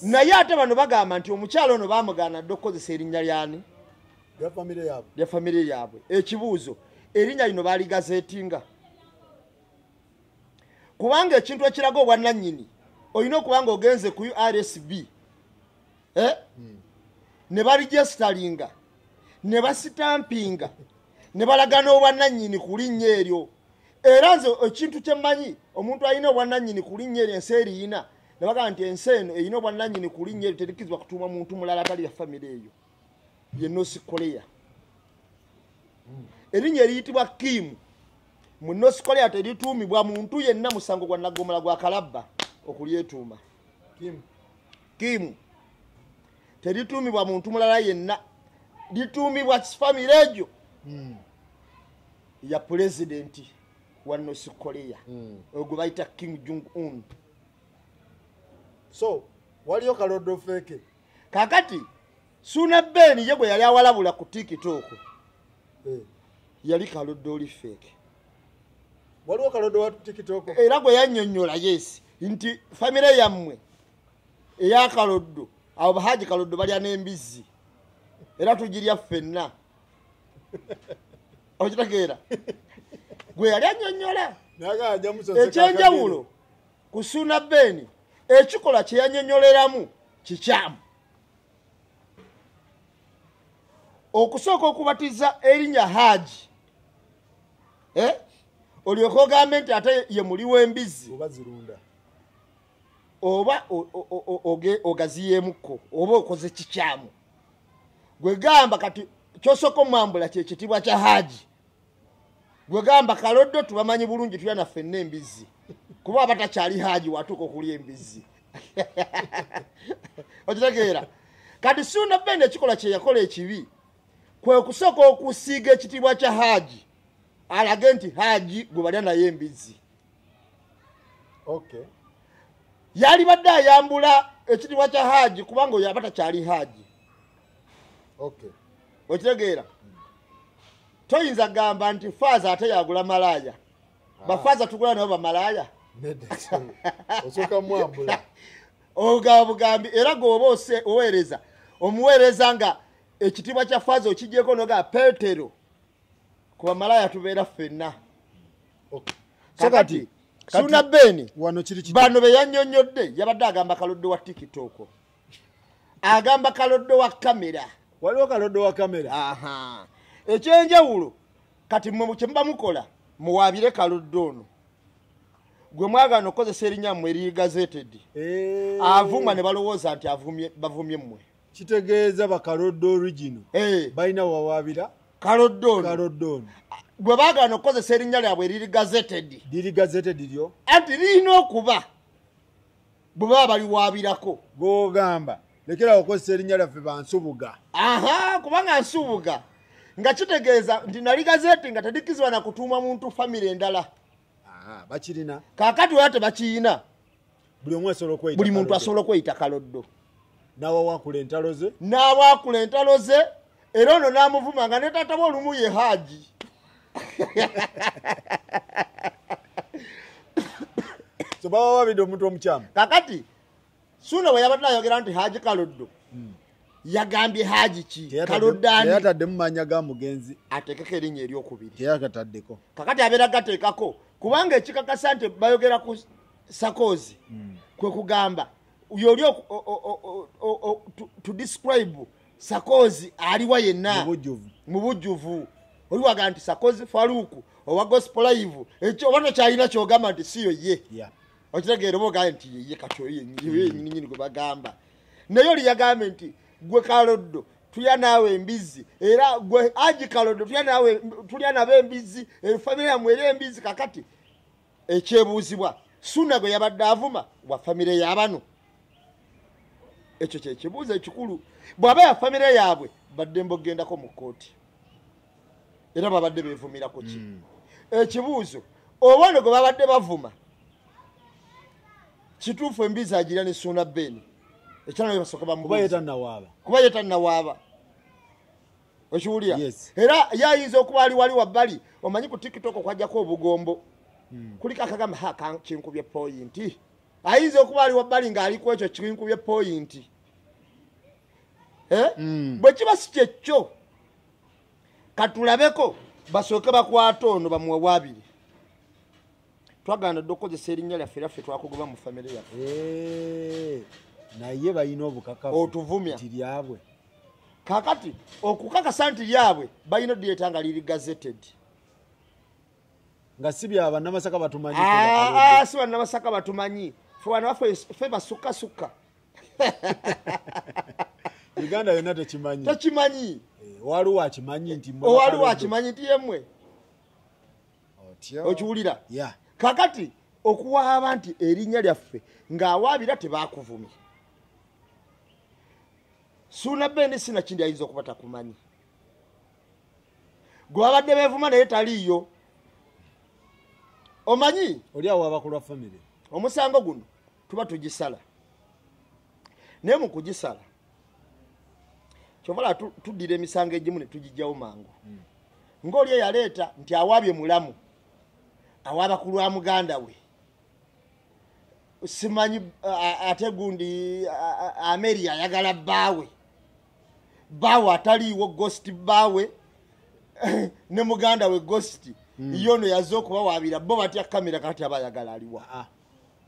Naye ate bano bagamba nti omukyalo ono bamugaana dde okukozesa erinnya lyani lya famire yaabwe. Ekibuuzo erinnya lino baaligazeetinga kubanga ekintu ekiraga obwannannyini olina okuba nga ogenze ku rsb eh? ne baregisitalinga ne basitampinga ne balagana obwannannyini ku linnya eryo. Era nze ekintu kyemmanyi omuntu alina obwannannyini ku linnya eryo ensi eriyina ne bagamba nti ensi eno erina obwannannyini ku linnya eryo terikizibwa kutuuma muntu mulala atali ya famire eyo ye north korea. Erinnya eriyitibwa kimu mu north korea terituumibwa muntu yenna musango gwa nagomala gwa kalabba okulyetuuma. Kim. kimu terituumibwa muntu mulala yenna. Lituumibwa famire egyo Mm. ya pulezidenti wa north korea Mm. ogwe bayita king jung un so waliyo kaloddo feeke kakati suna beni ye gwe yali awalabula ku tikitooko Eh. yali kalodde oli feeke waliwo kaloddo wa tikitoko era gwe yannyonnyola yesi nti famire yammwe eyakaloddo abo bahaji kaloddo balya n'embizzi. Era tugirya ffenna. *laughs* Okitegeera. Gwe yali musose ekyenjawulo ku suna beni ekikola kye yannyonnyoleramu kikyamu okusooka okubatiza erinnya haaji eh? olyoke ogambe nti ate ye muli w'embizzi. Oba zirunda. Oba okoze kikyamu. Gwe gamba kati kyosooka omwambula kyekitibwa kya haaji gwe gamba kaloddo tubamanyi bulungi tulya naffe nna embizzi kuba aba takyali haaji watuuka okulya embizzi. *laughs* Okitegeera. Kati sunda bende ekikola kye yakola ekibi kwe kusooka okusiiga ekitibwa kya haaji alage nti haaji gwe balya naye embizzi. Okay. Yali badde ayambula ekitibwa kya haaji kubanga oyo aba takyali haaji okay. Okitegeera? Toyinza gamba nti faaza ate yagula malaaya. Bafaaza tugula nabo bamalaaya ogaba bugambi era gweoba ose- oweereza omuweereza nga ekitibwa kya faaza okijjeko noga petero ku bamalaaya tubeera ffenna. Kakati suna beeni bano be yannyonnyodde yabadde agamba kalodde wa tikitoko agamba kalodde wa kamera. Waliwo kaloddo wa kamera? Aha. Ekyenjawulo kati mwe kye muba mukola muwaabire kalodde ono. Gwe mwagaana okukozesa erinnya mmwe eriri gazeted avumwa ne balowooza nti avumye bavumye mmwe kitegeeza bakaloddo original. Eh, balina wawaabira. Kalodde ono. Kaloddo ono. Gwe baagaana okukozesa erinnya lyabwe eriri gazeted liri gazeted lyo. Anti lirina okuba bwe baba baliwaabirako. Gogamba lekera okukozesa erinnya lyaffe bansubuga aha kubanga nsuubuga nga kitegeeza nti nali gazeti nga tedikizibwa na kutuuma muntu famire endala. Bakirina. Kaakati oya tebakiyina buli omu asobola okweyita buli muntu asobola okweyita kaloddo n'awawakula entalo ze? N'abaakula entalo ze era ono n'amuvuma nga ne taata we olumu ye haaji so bawawabidde omuntu omukyamu. Kakati suuna bwe yabadde ayogera nti haaji kaloddo yagambye haaji ki? Kaloddo ani teyataddemu manya ga mugenzi. Ateekeko erinnya eryokubiri. Teyakataddeko kakati abeera gateekako kubanga ekikakasa nti bayogera ku sakozi kwe kugamba yoli to- describe sakozi aliwa yenna mu bujjuvu oli wagaa nti sakozi faluuku owa gospel live. Ekyo oba tokyalina kyogamba nti siyo ye. Okitegeera oba ogambe nti yeye kati oyo yenyininyini gwe bagamba. Naye oli yagambe nti gwe kaloddo tulya naawe embizi era gwe aji kaloddo tulya nabo embizi efamire yamwe era embizi kakati. Ekyebuuzibwa suna gwe yabadde avuma wa famire yabano ekyo kyekibuuzo ekikulu. Bw'aba ya famire yaabwe badde mbogendako mu kooti era babadde beevumirako ki? Ekibuuzo oba ono gwe babadde bavuma kituufu embizi agira ne suuna beni ekyana bye basooka kuba bamubuuza yetanawaaba kuba ye tannawaaba. Okiwulira? Era yayinza okuba ali wali wabbali omanyi ku tiktok kwajjako obugombo? Kuliko akagamba ha ka- kinkubye poyinti ayinza okuba ali wabbali ng'ali ku ekyo kinkubye poyinti Eh? Mm. bwe kiba si kyekyo katulabeko basooke bakwata ono bamuwawaabire twaganda dde okukozesa erinnya lyaffe lyaffe twakugoba mu famire yaffe. Eh, naye balina obukakafu Otuvumya. nti lyabwe. Kakati okukakasa nti lyabwe balina odireeta nga liri gazetted. Nga si byaba namasaka batumanyi Ah, ah, si bannamasaka batumanyi fe wana baffe fe basukkasukka *laughs* uganda yonna tekimanyi tokimanyi Eh, waliwo akimanyi nti bakaloddo. wakimanyi nti yemmwe okiwulira. Kakati okuwaaba nti erinnya lyaffe ng'awaabira tebakuvumye suuna bendi sinakindi ayinza okuba takumanyi. Gwe babadde beevuma naye taliiyo. Omanyi? Oli awo abakulu ba famire omusango guno tuba tugisala. Naye mu kugisala kyovala tu- tuddira emisango egimu ne tugijjawo mangu. Ng'oli eyaleeta nti awaabye mulamu awaaba ku lwa muganda we. Simanyi ate gundi ameri ayagala bbaawe. Bbaawe ataliiwo gositi bbaawe. *laughs* Ne muganda we gositi ye ono yaze okubawaabira bo batya kamera kati aba ayagala aliwa. Ah,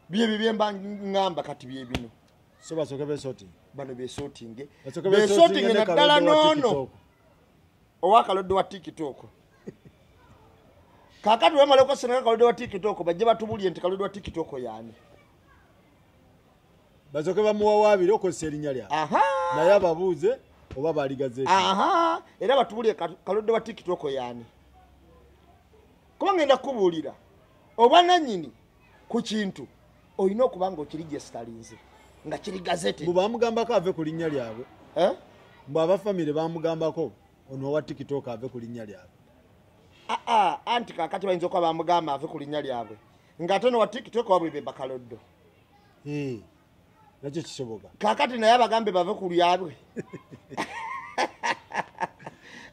byebyo byemba ŋŋamba kati bye bino. So basooke besoti bano besootinge besootinge ne naddala noono owakalodde wa tiktok kakati wemala okuseneka kalodde wa tiktok bajje batubulye nti kalodde wa tiktok yaani? Basooke bamuwawaabire okozesa erinnya lyabwe naye ababuuze oba baligazeeti aha! Era batubulye Ka- kalodde wa tiktok yaani? Kuba ngenda kukubuulira obwananyini ku kintu olina okuba nga okirigesitalinze nga kiri gazete bwe bamugambako ave ku linnya lyabwe mbwe abafamire bamugambako ono owa tiktok ave ku linnya lyabwe. Aa anti kakati bayinza okuba bamugamba ave ku linnya lyabwe ng'ate nowa tiktok wabwe be bakaloddo. Nakyo kisoboka. Kakati naye abagambe bave ku lyabwe. *laughs*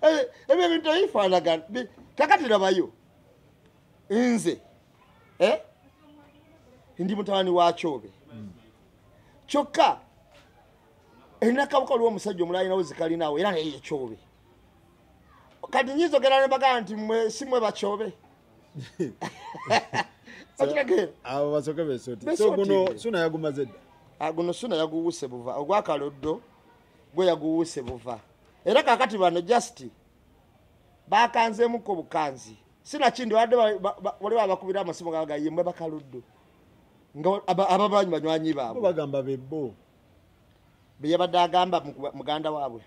Eh, ebyo ebintu ebifaanagana bi- kakati rabayo nze eh? Ndi mutabani wa kyobe kyokka enakabuka oliwo omusajja omulaayinawo zikalinaawo era naye yekyobe kati nyinza ogera nebagamba nti mwe si mwe bakyobe *laughs* abo basooke besoti so Besootire. guno suna yagumaze dda? Ah, guno suna yaguwuse buva. Ogwakaloddo gwe yaguwuse buva. Era kakati bano just bakanzeemuko bukanzi. Sinakindi wadde waliwo abakubira amasimu gaga yemwe aba- ababanyi banywanyi baabwe. Bagamba bebbo be yabadde agamba mu- muganda waabwe.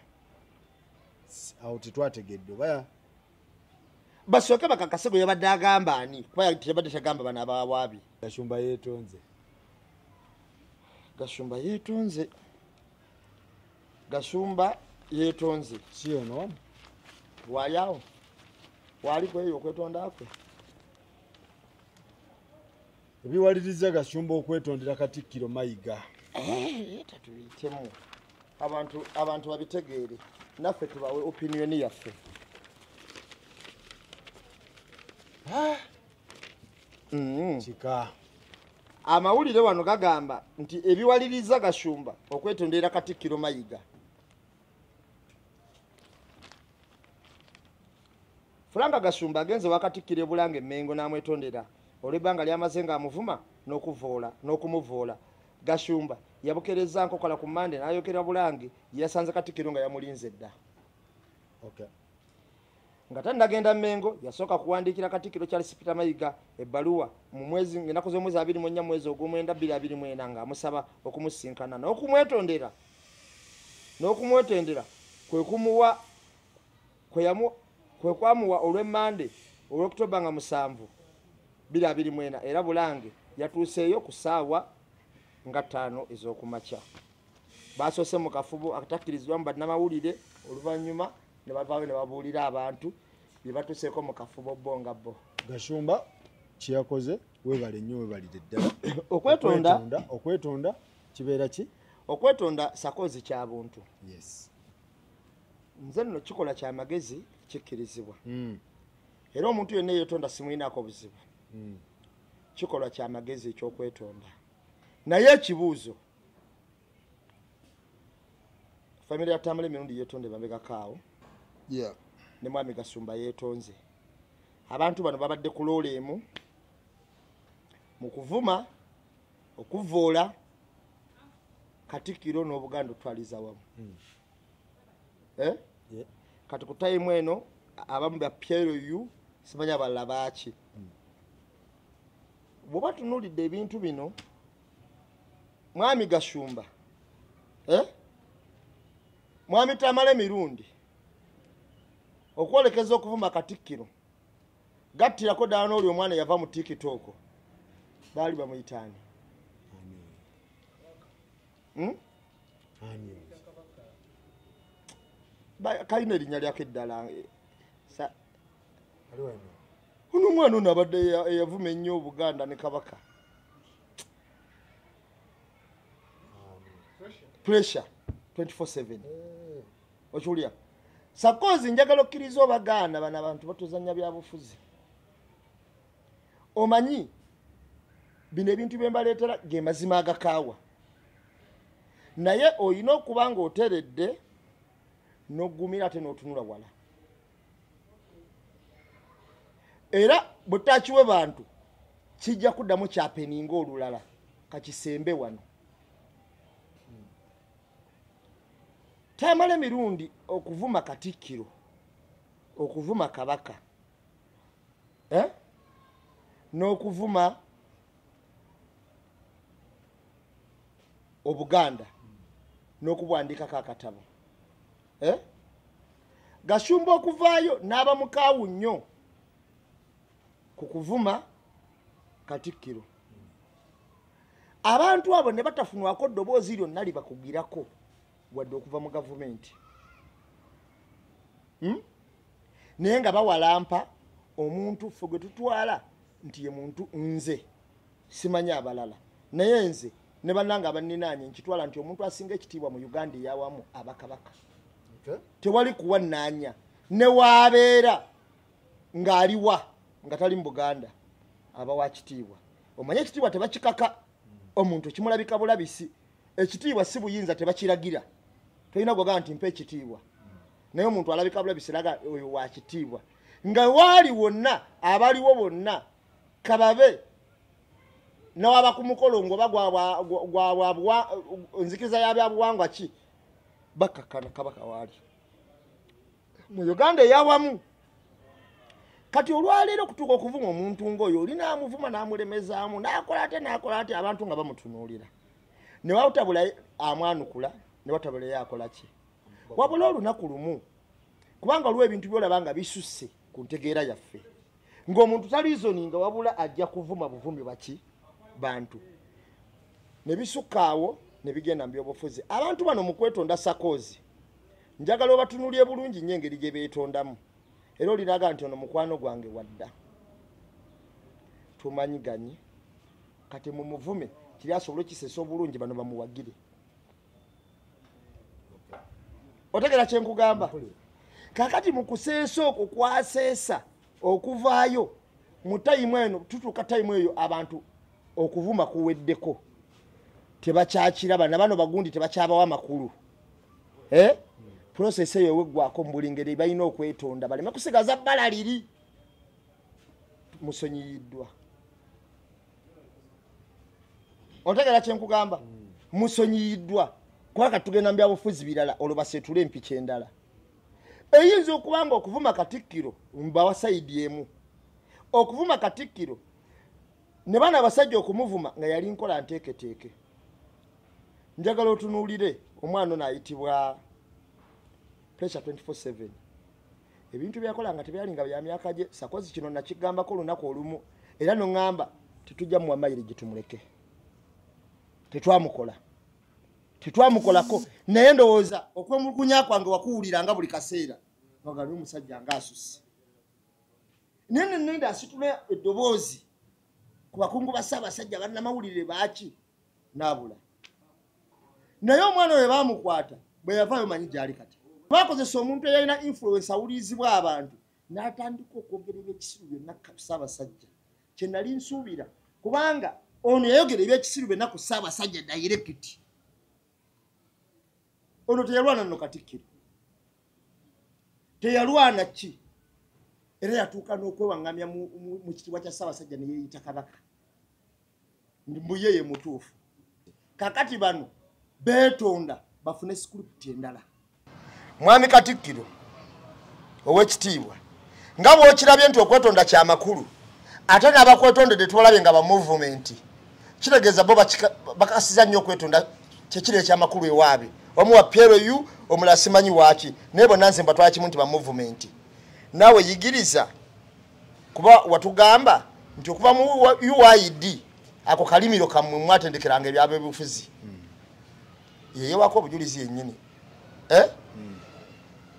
Awo tetwategedde oba? Basooke bakakase gwe yabadde agamba ani? Kuba teyabadde tegamba bano abawaabi gashumba yeetonze. Gashumba yeetonze. Gashumba yeetonze. Si ono? Wano waali awo? Waali kweyo okwetonda kwe ebiwaliriza gashumba okwetondera katikkiro mayiga. Eh, tatubiyitemu abantu abantu babitegeere. Naffe tubawe opiniyoni yaffe. Mm. kika. Amawulire wano gagamba nti ebiwaliriza gashumba okwetondera katikkiro mayiga. Fulanga gashumba agenze wakatikkiro ebulanga emmengo n'amwetondera olw'ebbanga lyamaze ng'amuvuma n'okuvoola n'okumuvoola gashumba yabukereza nkokola ku mande n'ayokera bulange yasanze katikkiro nga yamulinze dda. Nga tanagenda mengo yasooka kuwandiikira katikiro charles peter mayiga ebbaluwa mu mwezi enaku z'omwezi 24 mwezi ogwomwenda 224 ng'amusaba okumusinkana. N'okumwetondera n'okumwetendera kwe kumuwa kwe yamu- kwe kwamuwa olw'emmande olw'okutoba nga musanvu 224 era bulange yatuuseeyo ku ssaawa nga ttaano ez'okumakya. Basoose mu kafubo akatakkirizibwa mu bannamawulire oluvannyuma ne bavaayo ne babuulira abantu bye batuuseeko mu kafubo bo nga bo. Gashumba kyeyakoze webale nnyo webalire ddala. *coughs* Okwetonda. Okwetonda- kibeera ki? Okwetonda sakoozi kya buntu. Yes. Nze nno kikola kya magezi kikkirizibwa. Mm, era omuntu yenna eyeetonda simulinaako buzibu. mm. Kikolwa kya magezi ekyokwetonda naye ekibuuzo famire ya tamala emirundi yeetonde bamegakaawo ne mwami gasumba yeetonze. Abantu bano babadde ku loola emu mu kuvuma okuvoola katikkiro n'obuganda otwaliza wamu Mm. Eh? Kati ku tayimu eno abamu ba pyeroyu simanyi abalala baaki bw'oba tunuulidde ebintu bino mwami gashumba eh? mwami tamala emirundi okwolekeza okuvuma katikkiro gattirako ddala n'oli omwana yava mu tikitooko baali bamuyitaani Ani? hmm? Kalina erinnya lyako eddala eh, ono omwana ono abadde eya- eyavuma ennyo obuganda ne kabaka. Pressure. 24/7 Eh, okiwulira sakozi njagala okkiriza obagaana bano abantu batuzanya byabufuzi omanyi bino ebintu bye mbaleetera ge mazima agakaawa. Naye olina okuba nga oteredde n'oggumira ate n'otunula wala era bwe tutakiwe bantu kijja kuddamu kyapeninga olulala kakisembe wano tamala emirundi okuvuma katikkiro okuvuma kabaka eh? n'okuvuma obuganda n'okubwandikako akatabo eh? gashumba okuvaayo n'aba mukaawu nnyo ku kuvuma katikkiro. Abantu abo ne batafunwako ddoboozi lyonna libakugirako wadde okuva mu gavumenti. Hmm? naye nga bawalampa omuntu fe gwe tutwala nti ye muntu nze simanyi abalala. Naye nze ne bannanga abaninaanye nkitwala nti omuntu asinga ekitiibwa mu uganda eyawamu abakabaka. Tewali kuwanaanya ne waabeera ng'aliwa nga tali mu buganda aba wa kitiibwa. Omanye ekitiibwa tebakikaka? Omuntu kimulabika bulabisi. Ekitiibwa si buyinza tebakiragira. Tolina gwagaa nti mpa ekitiibwa. Naye omuntu alabika bulabisi laga oyo wa kitiibwa. Nga waali wonna abaliwo bonna kababe nawaba ku mukolo ngoba gwa enzikiriza yabyabuwangwa ki? Bakakkana kabaka waali. Mu uganda eyawamu kati olwaleero okutuuka okuvuma omuntu ngaoyo oli namuvuma namulemezaamu nakola ate nakola ate abantu nga bamutunuulira. Ne watabula amwanukula ne watabulayo akola ki? Wabula olunaku lumu kubanga olwo ebintu byolaba nga bisusse ku ntegeera yaffe. Ng'omuntu taliizoninga wabula ajja kuvuma buvumi baki bantu. Ne bisukka awo ne bigenda mu byobufuzi. Abantu bano mu kwetonda sakoozi njagala obatunulye bulungi nnyo engeri gye beetondamu era oliraga nti ono mukwano gwange wadda. Tumanyiganye kati mumuvume kiri asobole okisesa obulungi bano bamuwagire. Otegera kyenkugamba kakati mu kuseesa okwo kwaseesa okuvaayo mu tayimu eno tutuuka tayimu eyo abantu okuvuma kuweddeko. Tebakyakiraba na bano bagundi tebakyabawo amakulu eh? Prosesi eyo eweggwako mu buli ngeri balina okwetonda baleme kusigaza bbala liri. Musonyiyiddwa. Otegera kyenkugamba musonyiyiddwa. Kubanga tugenda mu byabufuzi birala olwo basetule empiki endala. Eyinza okuba nga okuvuma katikkiro mbawa saidi emu. Okuvuma katikkiro ne bana abasajja okumuvuma nga yali nkola nteeketeeke. Njagala otunuulire omwana ono ayitibwa pressure 247 ebintu byakola nga tebyalinga bya myaka gye sakozi kino nakigambako olunaku olumu era noŋŋamba tetujja muwa mayiri gye tumuleke. Tetwamukola. Tetwamukolako. Naye ndowooza okwemulugunya kwange wakuwuliranga buli kaseera. Ngagali omusajja ngaasusse naye nenende asitula eddoboozi ku bakungu ba ssaabasajja bannamawulire baaki? Naabula. Naye omwana oyo baamukwata bwe yavaayo manyi gyali kati bakozesa omuntu eyalina influence awulirizibwa abantu n'atandika okwogera ebyekisiru byonna ku ssaabasajja. Kye nali nsuubira kubanga ono yayogera ebyekisiru byonna ku ssaabasajja dairekiti ono teyalwana nno katikkiro. Teyalwana ki? Era yatuuka n'okwewaŋŋamya mu- kitiibwa kya ssaabasajja ne yeeyita kabaka. Mbuye ye mutuufu. Kakati bano beetonda bafune sikulipiti endala mwami katikkiro ow'ekitiibwa nga bw'okirabye nti okwetonda kyamakulu ate n'abakwetondedde tubalabye nga bamuvumenti kitegeeza bo bakasiza nnyo okwetonda kyekiri ekyamakulu ewaabwe. Omu wa pru omulala simanyi waaki naye bonna nze mbatwala kimu nti bamuvumenti naawe yigiriza kuba watugamba nti okuva mu uid ako kalimiro kammwe mwatendekeranga ebyabyobufuzi yeyewako obujulizi yennyini. Eh?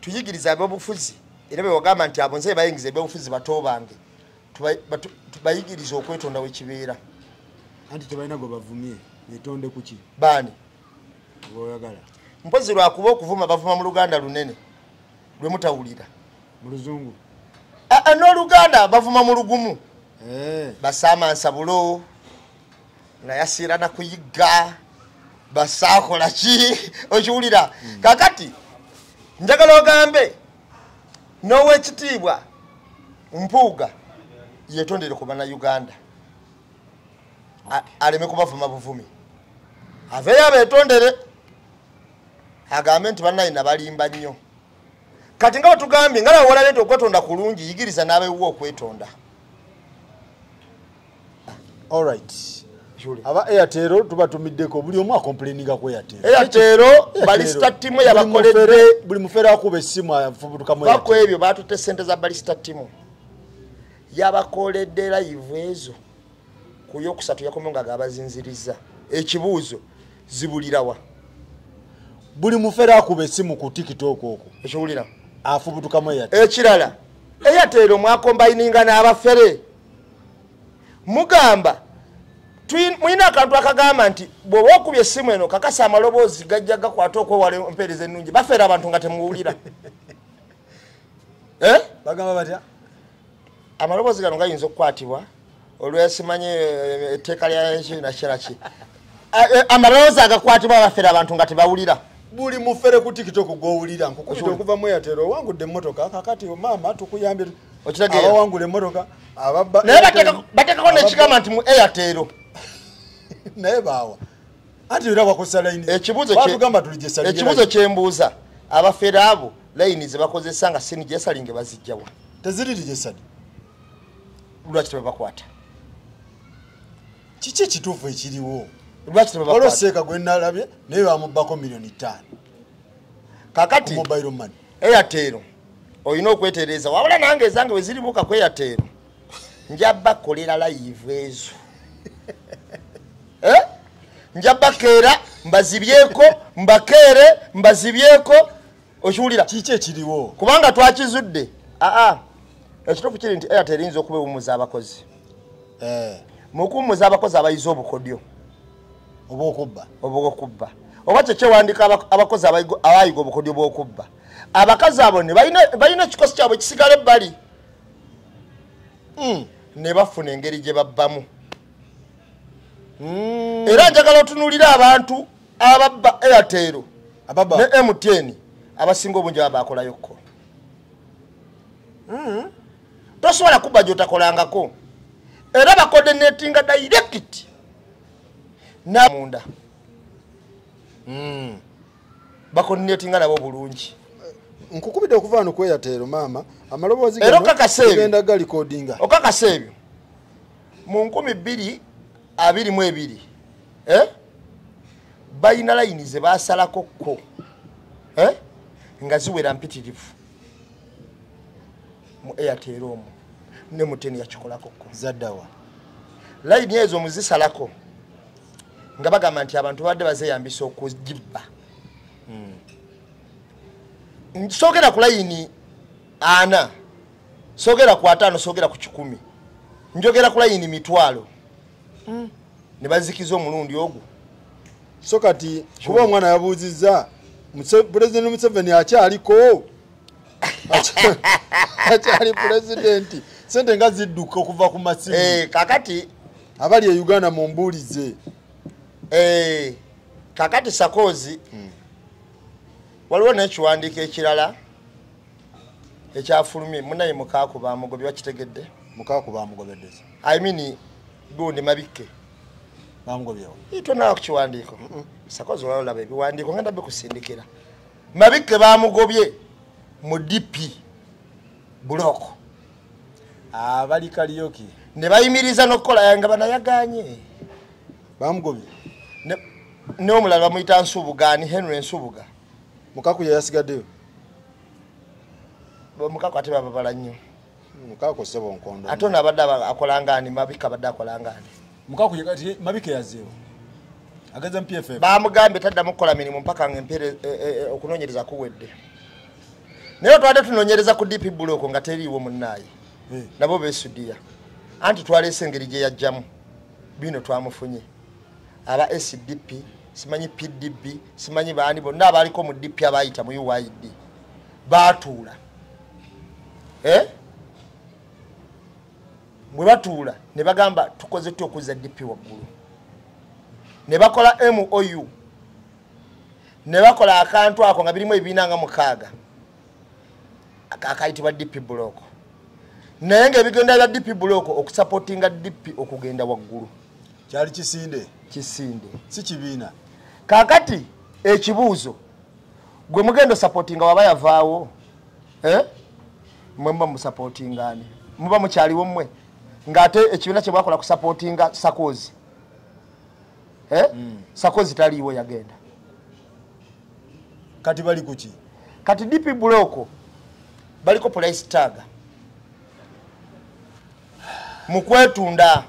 Tuyigiriza abyobufuzi era bewagamba nti abo nze bayingiza ebyobufuzi bato bange tubayigiriza okwetonda wekibeera anti tebalina gwe bavumye betonde kuki baani? Boyagala mpozi lwakuba okuvuma bavuma mu luganda lunene lwe mutawulira. Mu luzungu? Ah, ah, n'oluganda bavuma mu lugumu. Eh, basaamansa bulo nayasiirana kuyigga basaakola ki? Okiwulira. Kakati njagala ogambe n'owekitiibwa mpuuga yetondere ku bannayuganda. A- aleme kubavuma buvumi. Aveeyo abeetondere agambe nti bannayina balimba nnyo. Kati nga bwetugambye nga nawe walabye nti okwetonda kulungi yigiriza n'abewuwa okwetonda. Alright aba airtel tubatumiddeko buli omu akomplaininga ku airtel. Eyatero balisita timu yabakoledde buli mufere akuba essimu afubutukamu baku ebyo batutte sente za balisita timu yabakoledde live ezo ku yokusatu yakomo nga gabazinziriza ekibuuzo zibulirawa buli mufere akuba essimu ku tiktok okwo. Ekiwulira afubutukamu airtel. Ekirala eyatero mwakombayininga n'abafere. Mugamba tui- mulina akantu akagamba nti bw'oba okubya essimu eno kakasa amaloboozi gajja gakwata okwewala empeereza ennungi. Bafeera abantu nga temuwulira. *laughs* Eh? bagamba batya? Amaloboozi gano gayinza okukwatibwa olwesimanye eh, etteeka lyakinakiraki amaloboozi agakwatibwa abafeera abantu nga tebawulira. Buli mufere ku tiktok gwowulira. Nkukubita okuva mu airtel owangudde emmotoka kakati maama tukuyambye abawangula emmotoka naye bateeka- bateekako nekigamba nti mu airtero *laughs* naye baawa. Anti era bakozesa layini batugamba tuli gyesalire ekibuuzo kyembuuza abafeere abo layini zebakozesa nga sini gyesalinge bazijjawa teziri ligesadi lwaki tebebakwata kiki ekituufu ekiriwo? Tebebakwata oloseeka gwe nalabye naye bamubbako miliyoni ttaano. Kakati mobile money. Airtel olina okwetereeza wabula nange ezange weziribuuka ku airtel. Njaba kolera live ezo *laughs* Eh? njaba keera mbazibyeko mbakeere mbazibyeko. Okiwulira? Kiki ekiriwo? Kubanga twakizudde. Aa ekituufu kiri nti airtel yinza okuba ewumuza abakozi. Eh, mukuwumuza abakozi abayize obukodyo oba okubba obwokubba. Oba kyekyewandiika abak- abakozi abayigo- abayiga obukodyo bwokubba. Abakazi abo balina- ekikosi kyabwe kisigala ebbali. Mm, ne bafuna engeri gye babbamu era njagala otunuulira abantu ababba ababa ne mtn abasinga obungi baba bakolayokko tosobola kubba gyotakolangako era bakodenetinga direct namunda bakodenetinga nabo bulungi. Nkukubidde okuva wano kweyateero maama. Amaloboozi Era okakasa ebyo. galikodinga. Okakasa ebyo. Mu nkumi bbiri abiri mu ebiri eh? balina layini ze basalako kko eh? nga ziwera mpitirivu. Mu airtel omwo ne muteni yakikolako kko. Zaddawa layini ezo muzisalako nga bagamba nti abantu babadde bazeyambisa okugibba soogera ku layini ana soogera ku ataano soogera ku kikumi. Njogera ku layini mitwalo ne bazikiza omulundi ogwo. So kati kuba omwana yabuuzizza pulezidenti museveni akyaliko? Akya- *laughs* akyali pulezidenti sente nga zidduka okuva ku masimu. Eh, kakati abali e uganda mumbuulize. Eh, kakati sakozi waliwo n'ekiwandiiko ekirala ekyafulumye munaye mukaaku bamugobi bakitegedde mukaaku bamugobeddeza i mean gundi mabikke. Bamugobyewo itonawa ku kiwandiiko sakozi walolaba ebiwandiiko ngenda bikusindikira. Mabikke bamugobye mu dp buloko abali kaliyoki. Ne bayimiriza n'okukola nga banayaganye. Bamugobye? Ne- n'omulala bamuyita nsubuga ni henry nsubuga. Mukaaku yeyasigaddeyo mukako ate bababala nnyo mukaaku sebo nkondo. Ate ono abadde aba- akolangani mabikka abadde akolangani mukaaku kati mabike yazeewo ageza mpff bamugambye taddamu kukola mirimu mpaka nga empeera e- e- e- okunoonyereza kuwedde. Naye otwadde tunoonyereza ku dp buloko nga teriiwo munaayi nabo besudiya anti twaleese engeri gye yajjamu bino twamufunye. Aba sdp simanyi pdb simanyi baani bonna abaaliko mu dp abayita mu uid baatuula. Eh? Bwe batuula ne bagamba tukoze ty okuzza dp waggulu. Ne bakola mou ne bakola akantu ako nga birimu ebibiina nga mukaaga. Aka- akayitibwa dp buloko naye ngaebigenda bya dp buloko okusapootinga dp okugenda waggulu. Kyali kisinde? Kisinde. Si kibiina. Kakati ekibuuzo gwe mugenda osapootinga waba yavaawo eh? mwe muba musapootingani muba mukyaliwo mmwe ngaate ekibiina kye mwakola kusapootinga sakozi eh? sakozi taliiwo yagenda. Kati bali kuki kati dp buloko baliko price tag. Mu kwetunda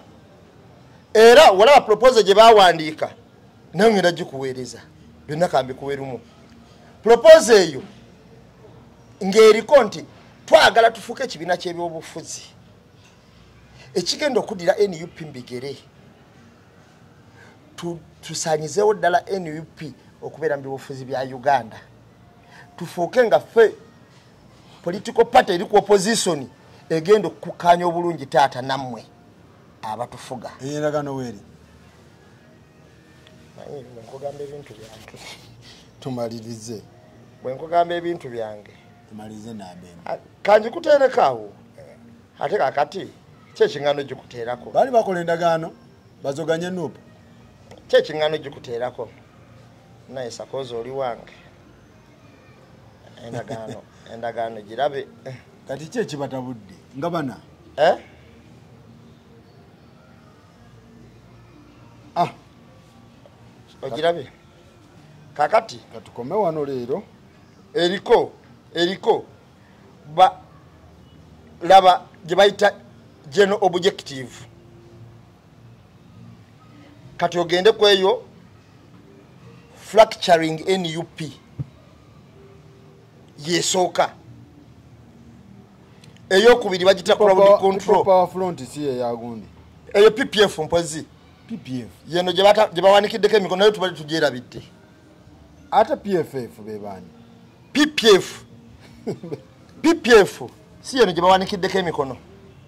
era walaba proposal gye bawandiika naye ngenda gikuweereza byonna kambikuwerumu proposal eyo ng'eriko nti twagala tufuuke ekibiina ky'ebyobufuzi ekigenda okuddira nup mbigere. Tu- tusanyizeewo ddala nup okubeera mu byobufuzi bya uganda. Tufuuke nga ffe political party eri ku opposition egenda okukkaanya obulungi taata nammwe abatufuga. Eyendagano weeri bwenkugamba ebintu byange. Tumalirize. Bwenkugamba ebintu byange. Tumalirize nambeemu Ah, kanjikuterekaawo ate kakati kyekiŋŋano gikuteerako? Baali bakola endagaano bazoganye nupu kyekiŋŋano gikuteerako? Naye sakoozi oli wange. Endagaano *laughs* endagaano girabe. Kati ki ekibatabudde nga bana? Eh? ah. Ogirabye kakati? Katukome wano leero. Eriko eriko. Ba laba gye bayita general objective. Kati ogende ku eyo fracturing nup yesooka eyokubiri bagita crowd control. eyo ppf mpozi. Yeno gye bawanikiddeko emikono naye tubali tugyerabidde ate pff bebani ppf *laughs* ppf si yeno gye bawanikiddeko emikono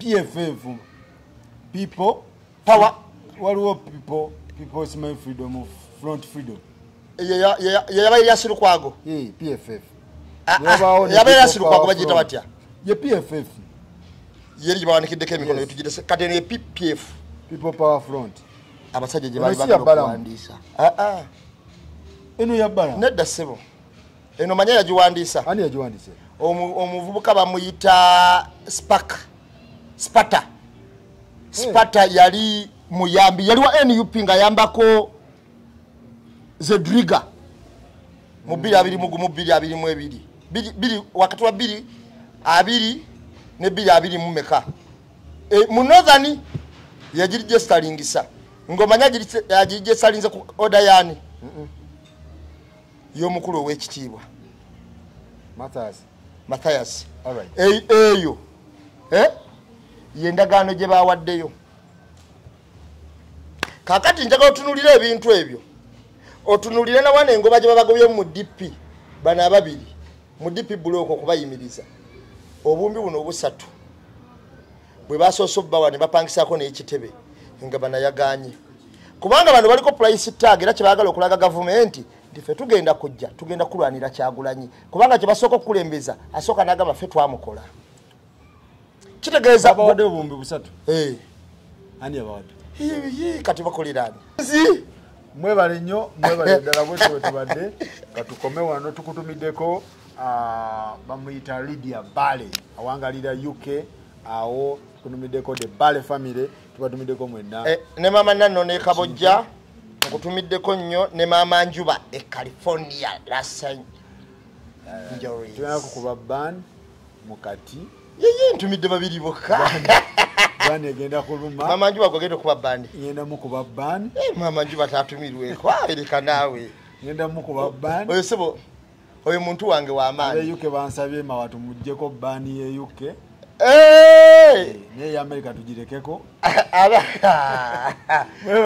pff people Power. waliwo people people freedom front freedom? Yeyaba eryasirukwago ye pff Ah, Yabawo ah, ne yaba People eryasirukwago Power bagiyita Front. batya ye pff yeri gye bawanikiddeko emikono yetugirese kati ye ppf people power front. Abasajja gye bali Balamu. okuwandiisa Ah, ah, eno yabbala nedda ssebo eno manya yagiwandiisa ani yagiwandise omu- omuvubuka bamuyita spaka spata spata yali muyambi yali wa nup ngaayambako zedriga mu bbiri abiri mugumu bbiri abiri mu ebiri. Biri- biri wakati wa bbiri abiri ne bbiri abiri mu meka E, mu northern yagirijestalingisa ngaomanya agirijesalinze ku oda yani y'omukulu ow'ekitiibwa. Matthias. mathayas All right. E- eyo. Eh? Yendagaano gye bawaddeyo kakati njagala otunulire ebintu ebyo. Otunulire nawana engoba gye babagobye mu dp bano ababiri. Mu dp buloko okubayimiriza. Obumbi buno obusatu. Bwe basoose obbawa ne bapangisako n'ekitebe nga banayaganye kubanga bano baliko price tag era kyebaagala okulaga gavumenti nti ffe tugenda kujja tugenda kulwanira kyagulanyi. Kubanga kyebasooka okukulembeza asooka nagamba ffe twamukola kitegeeza abawadde obumbi busatu. Eh. ani abawadde Yi- yi, kati bakoleraani mwebale nnyo mwebale ddala bwetyo bwe tubadde. *laughs* Nga tukome wano tukutumiddeko ah, bamuyita lydia bale awangalira uk awo tukutumiddeko the bale family tubatumiddeko mwenna. Eh, ne maama nanno ne kabojja nkutumiddeko nnyo ne maama njuba e california los angeles. Tugenda kukuba ban mukati yiyi ntumidde babiri bokka. Ban egenda kuluma maama njuba gwegenda okuba bandi ngenda mukuba ban Eh, maama njuba tatumirweko abereka naawe. Ngenda mukuba ban oyo sebo oyo muntu wange w'amaanyi abeuk bansabye mawa tumugjeko baani ye uk Eh! naye ye amerika tugirekeko *laughs* Aba- *laughs*